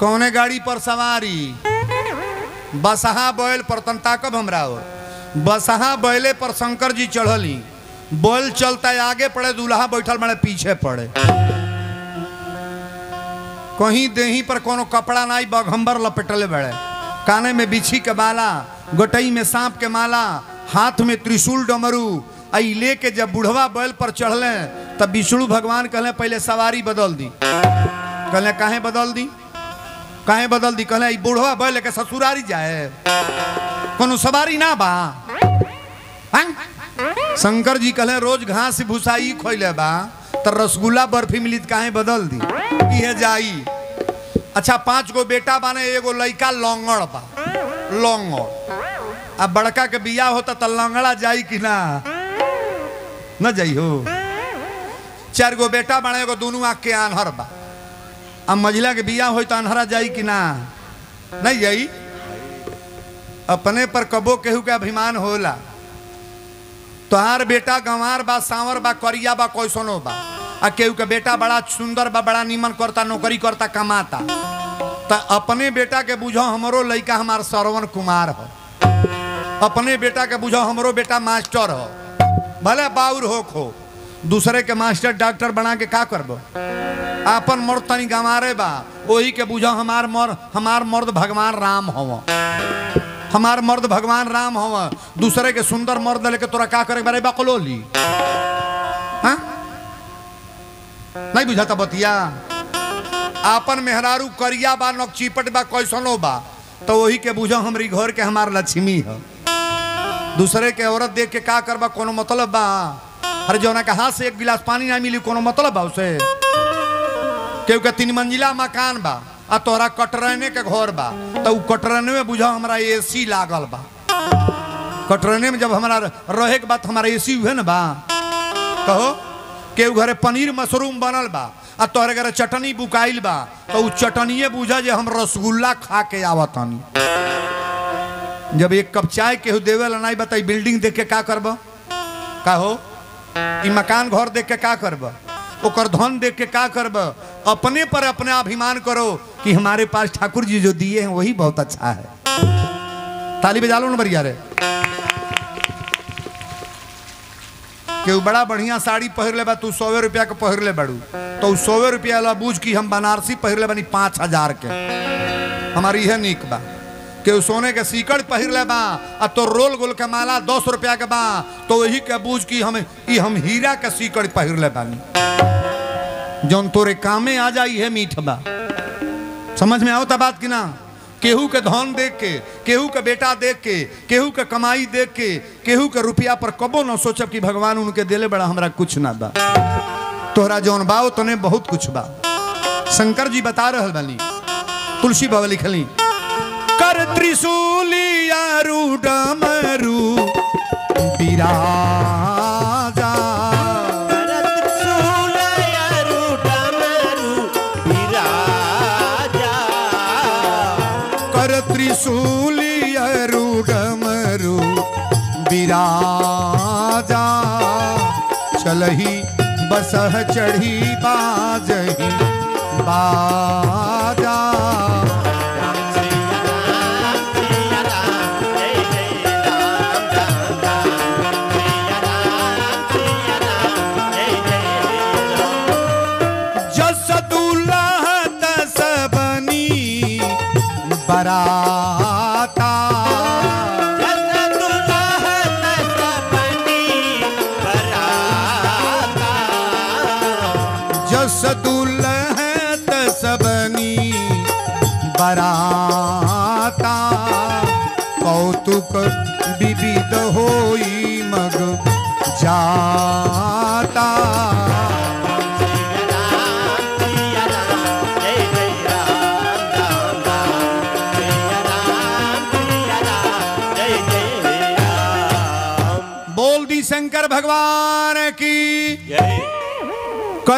कौने गाड़ी पर सवारी? बसहा बैल पर तन ताकब हमरा हो? बसहा बैले पर शंकर जी चढ़ली। बैल चलता है, आगे पड़े, दूल्हा बैठल बड़े पीछे पड़े। कहीं देही पर कोनो कपड़ा ना बघम्बर लपेटले बड़े काने में बिछी के माला, गोटई में सांप के माला, हाथ में त्रिशूल डमरू। आई लेके जब बुढ़वा बैल पर चढ़ले, तब विष्णु भगवान कहले, पहले सवारी बदल दी। कहले, काहे बदल दी? काहे बदल दी? कहले बुढ़वा बैल के ससुरारी जाए। कोनो सवारी ना बा। हाँ? शंकर जी कहले, रोज घास भूसाई खोइले बा, त रसगुल्ला बर्फ़ी मिली काहे बदल दी? इहे जाई। अच्छा पाँच गो बेटा बाने, एगो लइका लौंगड़ बा। लौंगड़ अब बड़का के बिया होता त लंगड़ा जाई कि ना? न जाई हो। चार गो बेटा बाने, एगो दोनों आँख के आन्हर बा। अब मझिला के बिया होई त अनहरा जाई कि ना? नहीं जाई? अपने पर कबो केहू के अभिमान होला। तोहार बेटा गंवार बा, सांवर बा, करिया बा कैसनो बा। आ केहू के बेटा बड़ा सुंदर बा, बड़ा नीमन करता, नौकरी करता, कमाता। त अपने बेटा के बुझो हमरो लइका हमार श्रवण कुमार हो। अपने बेटा के बुझो हमरो बेटा मास्टर हो। भले बाउर हो खो दूसरे के मास्टर डॉक्टर बना के का करबो? आपन मर्द तनी गंवारे बा वही के बुझो हमार मर, हमार मर्द भगवान राम होव। हमार मर्द भगवान राम होव, दूसरे के सुंदर मर्द लेके तोरा का करे बारे बकलोली हाँ? नहीं बुझाता बतिया। आपन मेहरारू करिया बा, नक चिपट बा, कैसनो बा तो वही के बुझो हमरी घर के हमार लक्ष्मी है। दूसरे के औरत देख के का करबा, कोनो मतलब बा? अरे जौना के हाथ से एक गिलास पानी ना मिली, कोनो मतलब बा उसे? केहू के तीन मंजिला मकान बा। आ तोहरा कटरने के घर बा तो कटरने में बुझा हमरा एसी लागल बा। कटरने में जब हमारा रहे के बाद हमारा एसी हुए ना बा। कहो, केहू घरे पनीर मशरूम बनल बा, आ तोहरे घरे चटनी बुकाइल बा तो चटनिए बुझा जे हम रसगुल्ला खा के आवतानी। जब एक कप चाय केहू देवेला नहीं बताई बिल्डिंग देख के का करब? का हो ई मकान घर देख के का करब? ओकर धन देख के का करब? अपने पर अपने अभिमान करो कि हमारे पास ठाकुर जी जो दिए हैं, वही बहुत अच्छा है। ताली बजा लो ना बढ़िया रे। केहू बड़ा बढ़िया साड़ी पहिर ले तू सौवे रुपया के पहिर ले बड़ू। तो सौवे रुपया ला बूझ की हम बनारसी पहिर ले बनी पाँच हज़ार के। हमारी यह निक बा केहू सोने के सीकड़ पहिर ले बा आ तो रोल गोल के माला दस रुपया के बा तो वही के बूझ की हम, ई हम हीरा के सीकड़ पहिर ले बानी। जौन तोरे कामे आ जाई है मीठ बा। समझ में आओ ता बात की ना? केहू के धन देख के, केहू के बेटा देख के, केहू के कमाई देख के, केहू के रुपया पर कबो न सोचब कि भगवान उनके दिले बड़ा हमरा कुछ ना बा। तोहरा जौन बाओ तने बहुत कुछ बा। शंकर जी बता रहल बानी। तुलसी बाबा लिखली कर त्रिशूलिया डमरू बिराजा। कर त्रिशूलिया डमरू बिराजा। चलही बसह चढ़ी बाजही बाजा जस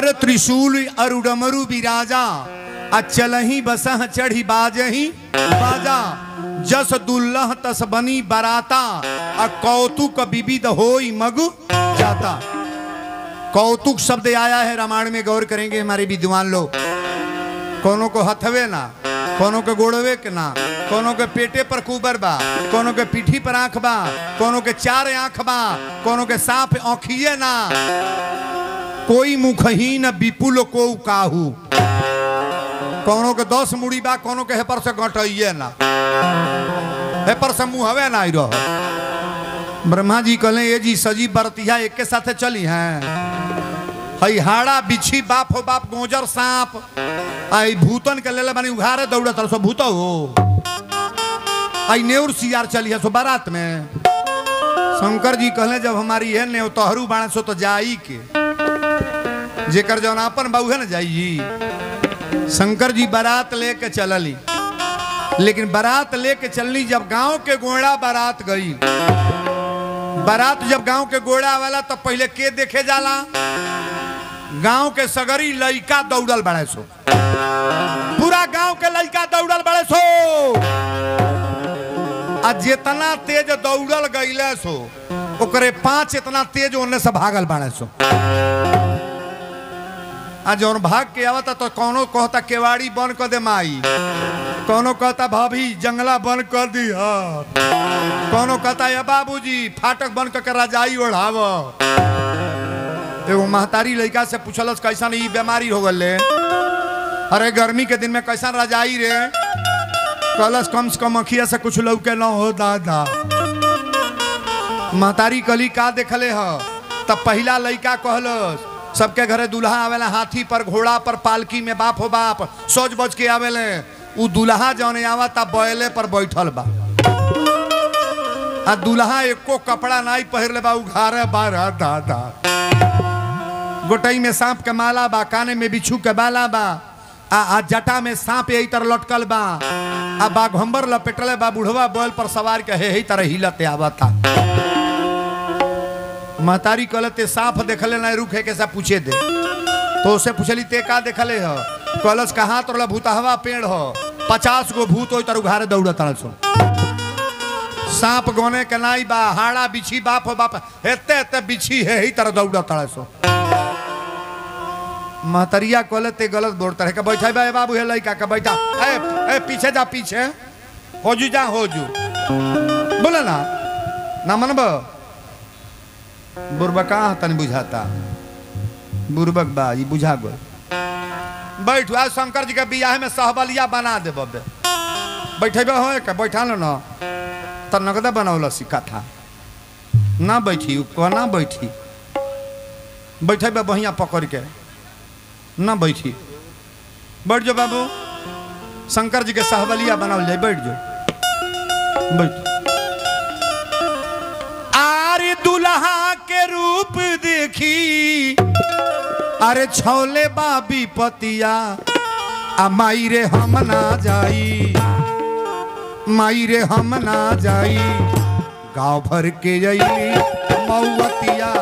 कर त्रिशूल अरुडमरु विराजा आ चलही बसह चढ़ी बाजही बाजा। जस दुल्लह तस बनी बराता आ कौतुक विविध होई मगु जाता। कौतुक शब्द आया है रामायण में, गौर करेंगे हमारे विद्वान लोग। कोनो को हथवे ना, कोनो के गोड़वे के ना, कोनो के पेटे पर कुबर बा, कोनो के पीठी पर आँख बा, कोनो के चार आँख बा, कोनो के सांप आँखिए ना। कोई मुखहीन विपुल को काहू। कोनो के दस मुड़ी बा, कोनो के हेपर से गटइए ना। हेपर से मुँह हवे ना रह। ब्रह्मा जी कहले ये जी, सजी बरतिया एक के साथे चली हैं। हई हाड़ा बिछी बाप हो बाप, गोजर सांप। आई भूतन के लेले बानी उघारे दौड़त रह सो भूत हो। आई नेउर सियार चली है, सो बारात में। शंकर जी कहले, जब हमारी है नेव तहरू बाण, सो तो जाई के। जेकर जौन अपन बाऊ है ना जाई। शंकर जी बारात लेके चलली। लेकिन बारात लेके चलनी जब गाँव के गोड़ा बारात गई। बारात जब गाँव के गोड़ा वाला तब पहले के देखे जाला गाँव के सगरी लइका दौड़ल बड़े सो। पूरा गाँव के लइका दौड़ल बड़े सो। आ जितना तेज दौड़ल गईले सो, ओकरे पाँच इतना तेज ओने से भागल बड़े सो। आ जौन भाग के आवता तो कौनो कहता केवाड़ी बंद कर दे माई। कौनो कहता भाभी जंगला बंद कर दी कौनो कहता ये बाबूजी फाटक बंद करके रजाई ओढ़ाव। एगो महतारी लड़का से पूछलस कैसन ई बीमारी हो गल। अरे गर्मी के दिन में कैसन रजाई रे। कहलस कम से कम अखिया से कुछ लौके न हो दादा। महतारी कली का देखले ह? तब पहला लड़का कहलस सबके घरे दूल्हा आवेला हाथी पर घोड़ा पर पालकी में बाप हो बाप। सोच बच के आवेले। उ दूल्हा जौन आवता बैले पर बैठल बा। आ दूल्हा एको कपड़ा नहीं पहिरले बा उघारे बारह दादा गोटई में सांप के माला बा काने में बिच्छू के बाला बा। आ, आ जटा में सांप यही तरह लटकल बा। आ बाघम्बर लपेटले बा बुढ़वा बैल पर सवार के हे ही तरह हिलते आवता। महतारी कहलते सांप देखले नहीं रुखे के सब पूछे दे? तो उसे पूछली, ते का देखले ह कलश कहाँ तोरला भूतहवा पेड़, हो? पचास गो भूत हो तर उघारे दौड़ तरल सो सांप गोने के नाई बा, हाड़ा बिछी, बाप बाप हेते हेते बिछी है ही तरह दौड़ तड़े सो महतरिया कहले ते गलत बोल तरह के बैठा बा बाबू, हे लइका के बैठा। ए ए, पीछे जा, पीछे। हो जू जा हो जू बोले ना ना मनब? बुरबका तनी बुझाता। बुरबक बा, ई बुझा गो। बैठ आज शंकर जी के बियाह में सहबलिया बना दे बबे बैठे हो के बैठा लो ना। त नगदा बनौल सिक्का था ना बैठी कह, ना बैठी। बैठे बे बढ़िया पकड़ के। ना बैठी। बैठ जाओ बाबू। शंकर जी के सहबलिया बनाओ जाए बैठ जाओ बैठ। देखी। अरे छौले बाबी पतिया, आ माई रे हम ना जाई। माई रे हम ना जाई। गाँव भर के जाई मऊवतिया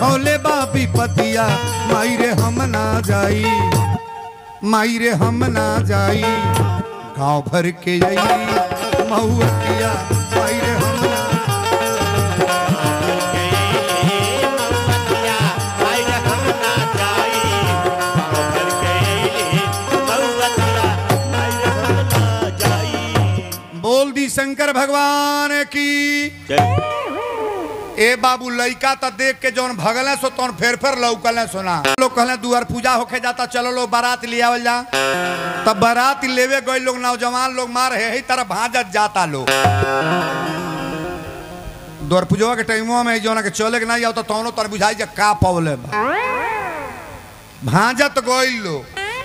छोले बाबी पतिया माई रे हम ना जाई माई रे हम ना जाई। गाँव भर के जाई महुअतिया माई रे हम ना। बोल दी शंकर भगवान की। जय। ए बाबू, लइका त देख के जौन भगले सो तौन फेर फेर लौकल सोना। लोग कहले, दुआर पूजा होके जाता, चलो लोग बारात ले आवल जा। तब बारात लेवे गए लोग, नौजवान लोग मार है ही तरह भाजत जाता लोग। द्वार पूजवा के टाइमो में, जौन के चले के नहीं आवता तौनो तर बुझाई जे का पवले भाजत गइल लोग।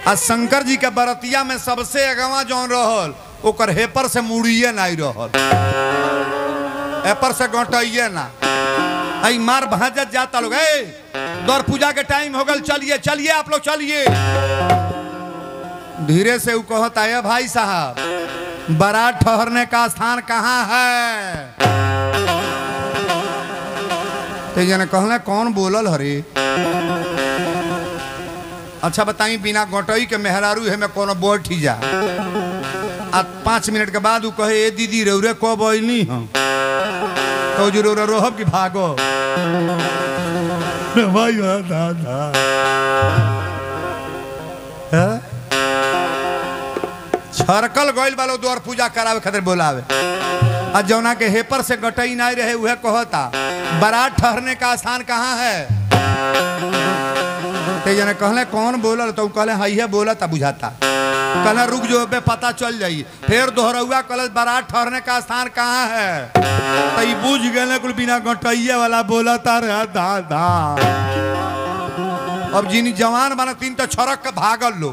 आ शंकर जी के बरतिया में सबसे अगवा जौन रहल, ओकर हेपर से मुड़िए नहीं रहल। एपर से गौटइए ना। आई मार भाजत जाता लोग दौर पूजा के टाइम हो गल, चलिए चलिए आप लोग, चलिए। धीरे से उ कहता है भाई साहब, बारात ठहरने का स्थान कहाँ है? तो जने कहले, कौन बोलल हरे? अच्छा बताई, बिना गोटई के मेहरारू है, में कोनो बैठी जा। आ पाँच मिनट के बाद उ कहे, ए दीदी, रौरे कब अइनी हम तो जो रौरे रोहब की भागो। भाई दादा हैं? छरकल गइल बालो द्वार पूजा करावे खातिर बोलावे। आ जौना के हेपर से गटई नहीं रहे, उहे कहता बारात ठहरने का स्थान कहाँ है? ते जने कहले, कौन बोलल? तो कहले हइहे बोलता, बुझाता। कहले रुक जो, बे पता चल जाई। फिर दोहरौआ कहले बारात ठहरने का स्थान कहाँ है? तो बुझ गेले कुल बिना गटइये वाला बोलता रे दादा। अब जिनी जवान बना तीन तो छरक के भागल लो।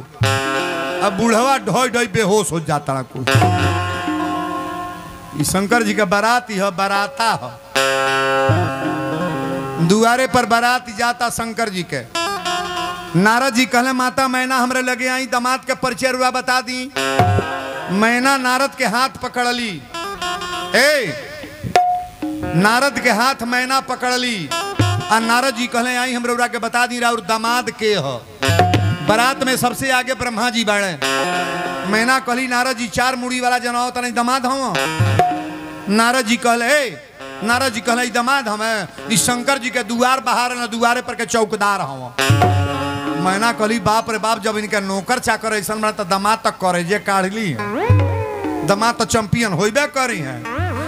अब बूढ़वा ढोई ढोई बेहोश हो जाता ना कुछ शंकर जी का बारात है, बाराता है। दुआरे पर बारात जाता शंकर जी के। नारद जी, कहले, माता, मैना हमरे लगे आई, दामाद के परिचय रुआ बता दी। मैना नारद के हाथ पकड़ली। ए, नारद के हाथ मैना पकड़ली। आ नारद जी कहले, आई हम रउरा के बता दी और दामाद के ह। बारात में सबसे आगे ब्रह्मा जी बाड़े। मैना कहली नारद जी, चार मुड़ी वाला जनाओ, तनी दामाद हम नारद जी कहले नारद जी कहले, "ई दामाद हमें, ई शंकर जी के दुआर बहार न, दुआरे पर के चौकदार हम मैना कहली, बाप रे बाप, जब इनके नौकर चाकर ऐसा बना तो दामाद तक करे जे काढ़ली दामाद तो चैंपियन होइबे करी है।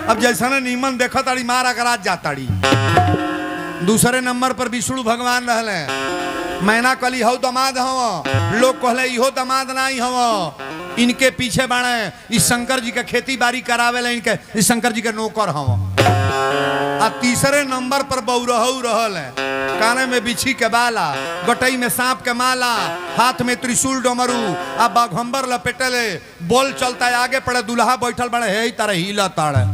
अब जैसा नीमन देखा ताड़ी मार अगराज जाताड़ी। दूसरे नंबर पर विष्णु भगवान रहले मैना कहली, हौ दमाद हव लोग कहले, इहो दमाद नहीं हव इनके पीछे बाणे, इस शंकर जी के खेती बाड़ी करावे इनके, इस शंकर जी के नौकर हव आ तीसरे नंबर पर बौरहू रहल है। काने में बिछी के बाला गटई में सांप के माला, हाथ में त्रिशूल डमरू, आ बाघंबर लपेटले, बोल चलता है, आगे पड़े दुल्हा बैठल बड़े, हे तरह हिला ताड़े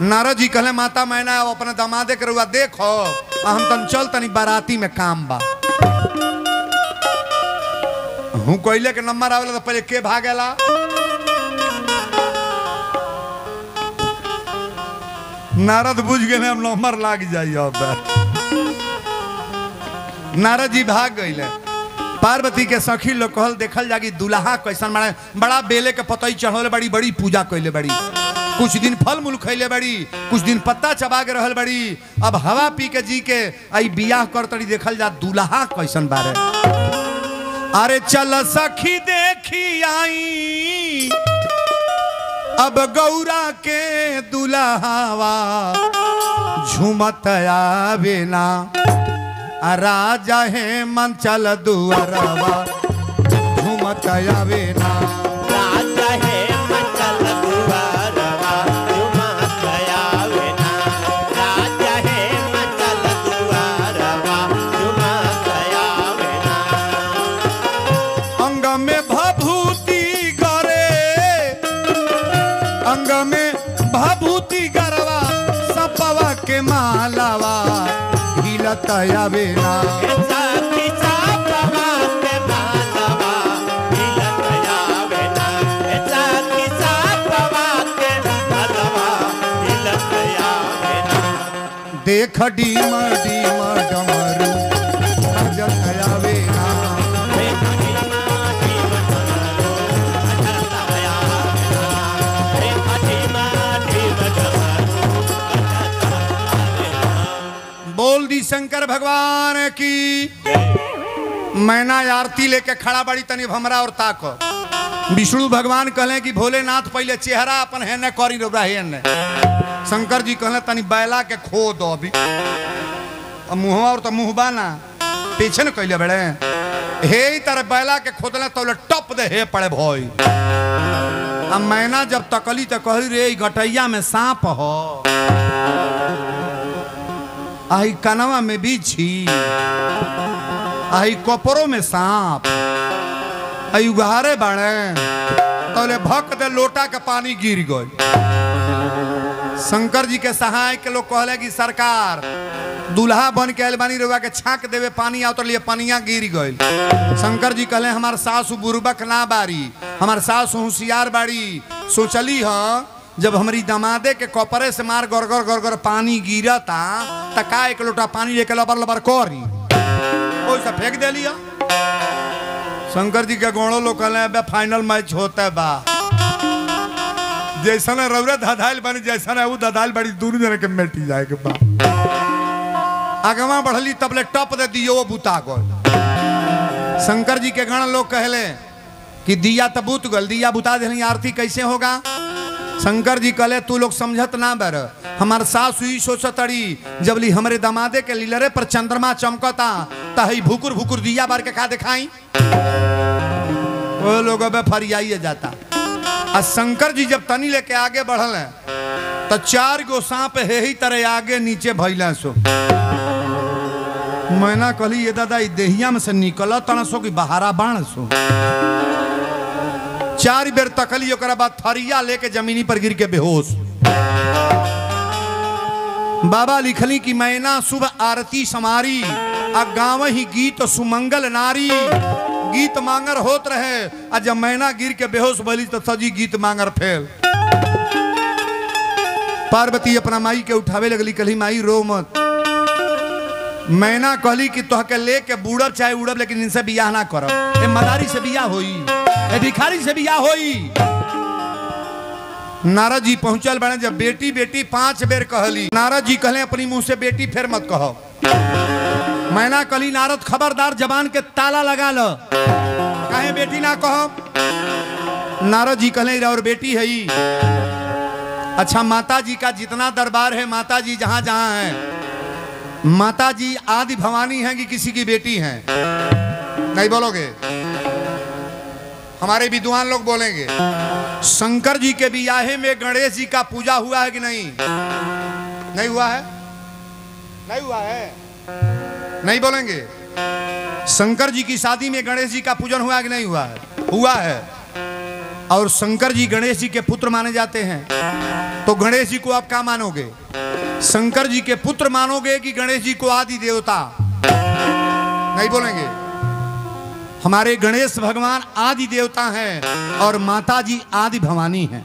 नारद जी कहले, माता मैना अपने दमादे के रुआ देखो हम तन चल तनी बाराती में काम बा। हूँ कोयले के नंबर आवेला तो पहले के भागेला? नारद बुझ गए हम नंबर लाग जाइए नारद जी भाग गईले पार्वती के सखी लोग कहल, देखल जागी दुल्हा कैसन माने, बड़ा बेले के पतई चढ़ोले बड़ी बड़ी पूजा कैले बड़ी। कुछ दिन फल मूल खैले बड़ी, कुछ दिन पत्ता चबा के रहल बड़ी। अब हवा पी के जी के, आई बियाह कर तड़ी देखल जा दुल्हा कैसन बारे। अरे चल सखी देखी आई। अब गौरा के दुल्हावा झुमत आवेना। राजा है मंचल चल दुआरवा झुमत आवे गया बिना देख डीम डीम डमरू। भगवान की। मैना आरती लेके खड़ा बड़ी तनी हमरा और ताको। विष्णु भगवान कहले कि भोलेनाथ पहले चेहरा अपन है न करी रोबरा है न शंकर जी कहले तनी बैला के खो दो अभी। मुहवा और तो मुहबा ना। पीछे न कहले बड़े। हे तरह बैला के खोदले तो टप दे हे पड़े भोई। अब मैना जब तकली तो कहली रे गटैया में सांप हो। आई कनवा में बिछी आई कपरों में सांप आई उघारे बाड़े तोले भक दे लोटा के पानी गिर गई शंकर जी के सहाय के लोग कहले कि सरकार दूल्हा बन के आयल बानी रउआ के छाक देवे पानी आवत लिए पनिया गिर गइल शंकर जी कहले हमार सास बुरबक ना बारी हमार सास होशियार बाड़ी सोचली ह जब हमारी दमादे के कपड़े से मार गरगर गरगर पानी गिरता त का एक लोटा पानी लेके लबर लबर करी। ओइसे फेंक देली ह शंकर जी के गोड़ो लोग कहले फाइनल मैच होता बा। जैसन रौरा धधाइल बनी, जैसन है वो धधाइल बड़ी दूर जने के मेटी जाए के बा। आगवा बढ़ली तबले टप दे दियो वो बुता गल। शंकर जी के गण लोग कहले कि दिया तो बुत गल, दिया बुता देनी आरती कैसे होगा? शंकर जी कहले, तू लोग समझत ना बर। हमार सास हुई सोचतड़ी जब ली हमरे दमादे के लीलरे पर चंद्रमा चमकता, तही भुकुर भुकुर दिया बार के खा दिखाई। लोग अबे फरियाइए जाता। आ शंकर जी जब तनी लेके आगे बढ़ल तो चार गो सांप हे ही तरह आगे नीचे भैला सो। मैना कहली, ये दादा देहिया में से निकल तना सो कि बहारा बाण सो? चार बेर तकली थरिया लेके जमीनी पर गिर के बेहोश। बाबा लिखली कि मैना शुभ आरती समारी, आ गाँव ही गीत सुमंगल नारी। गीत मांगर होत रहे, आ जब मैना गिर के बेहोश भली तो सजी गीत मांगर फेल। पार्वती अपना माई के उठावे लगली, कहली, माई, रो मत। मैना कहली कि तोहके लेके बूढ़ब चाहे उड़ब, लेकिन इनसे बियाह ना करब। ए, मदारी से बियाह होई। ए, भिखारी से बियाह होई। नारद जी पहुंचल बने जब बेटी बेटी पाँच बेर कहली। नारद जी कहले अपनी मुँह से, बेटी फिर मत कहो। मैना कहली, नारद खबरदार जबान के ताला लगा लो। कहे बेटी ना कहो? नारद जी कहले और बेटी है ही अच्छा माता जी का जितना दरबार है माता जी जहाँ जहाँ है। माता जी आदि भवानी हैं कि किसी की बेटी हैं? नहीं बोलोगे? हमारे विद्वान लोग बोलेंगे, शंकर जी के बियाहे में गणेश जी का पूजा हुआ है कि नहीं? नहीं हुआ है। नहीं हुआ है। नहीं बोलेंगे, शंकर जी की शादी में गणेश जी का पूजन हुआ कि नहीं हुआ है? हुआ है। और शंकर जी गणेश जी के पुत्र माने जाते हैं। तो गणेश जी को आप क्या मानोगे? शंकर जी के पुत्र मानोगे कि गणेश जी को आदि देवता? नहीं बोलेंगे। हमारे गणेश भगवान आदि देवता हैं और माता जी आदि भवानी हैं।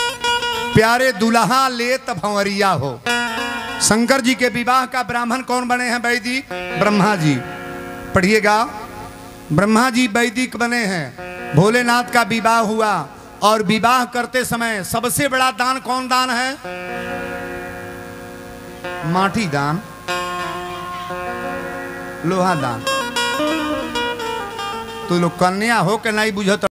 प्यारे दुल्हा ले त भंवरिया हो। शंकर जी के विवाह का ब्राह्मण कौन बने हैं वैदिक ब्रह्मा जी। पढ़िएगा। ब्रह्मा जी वैदिक बने हैं। भोलेनाथ का विवाह हुआ और विवाह करते समय सबसे बड़ा दान कौन दान है? माटी दान। लोहा दान। तो लोग कन्या हो के नहीं बुझत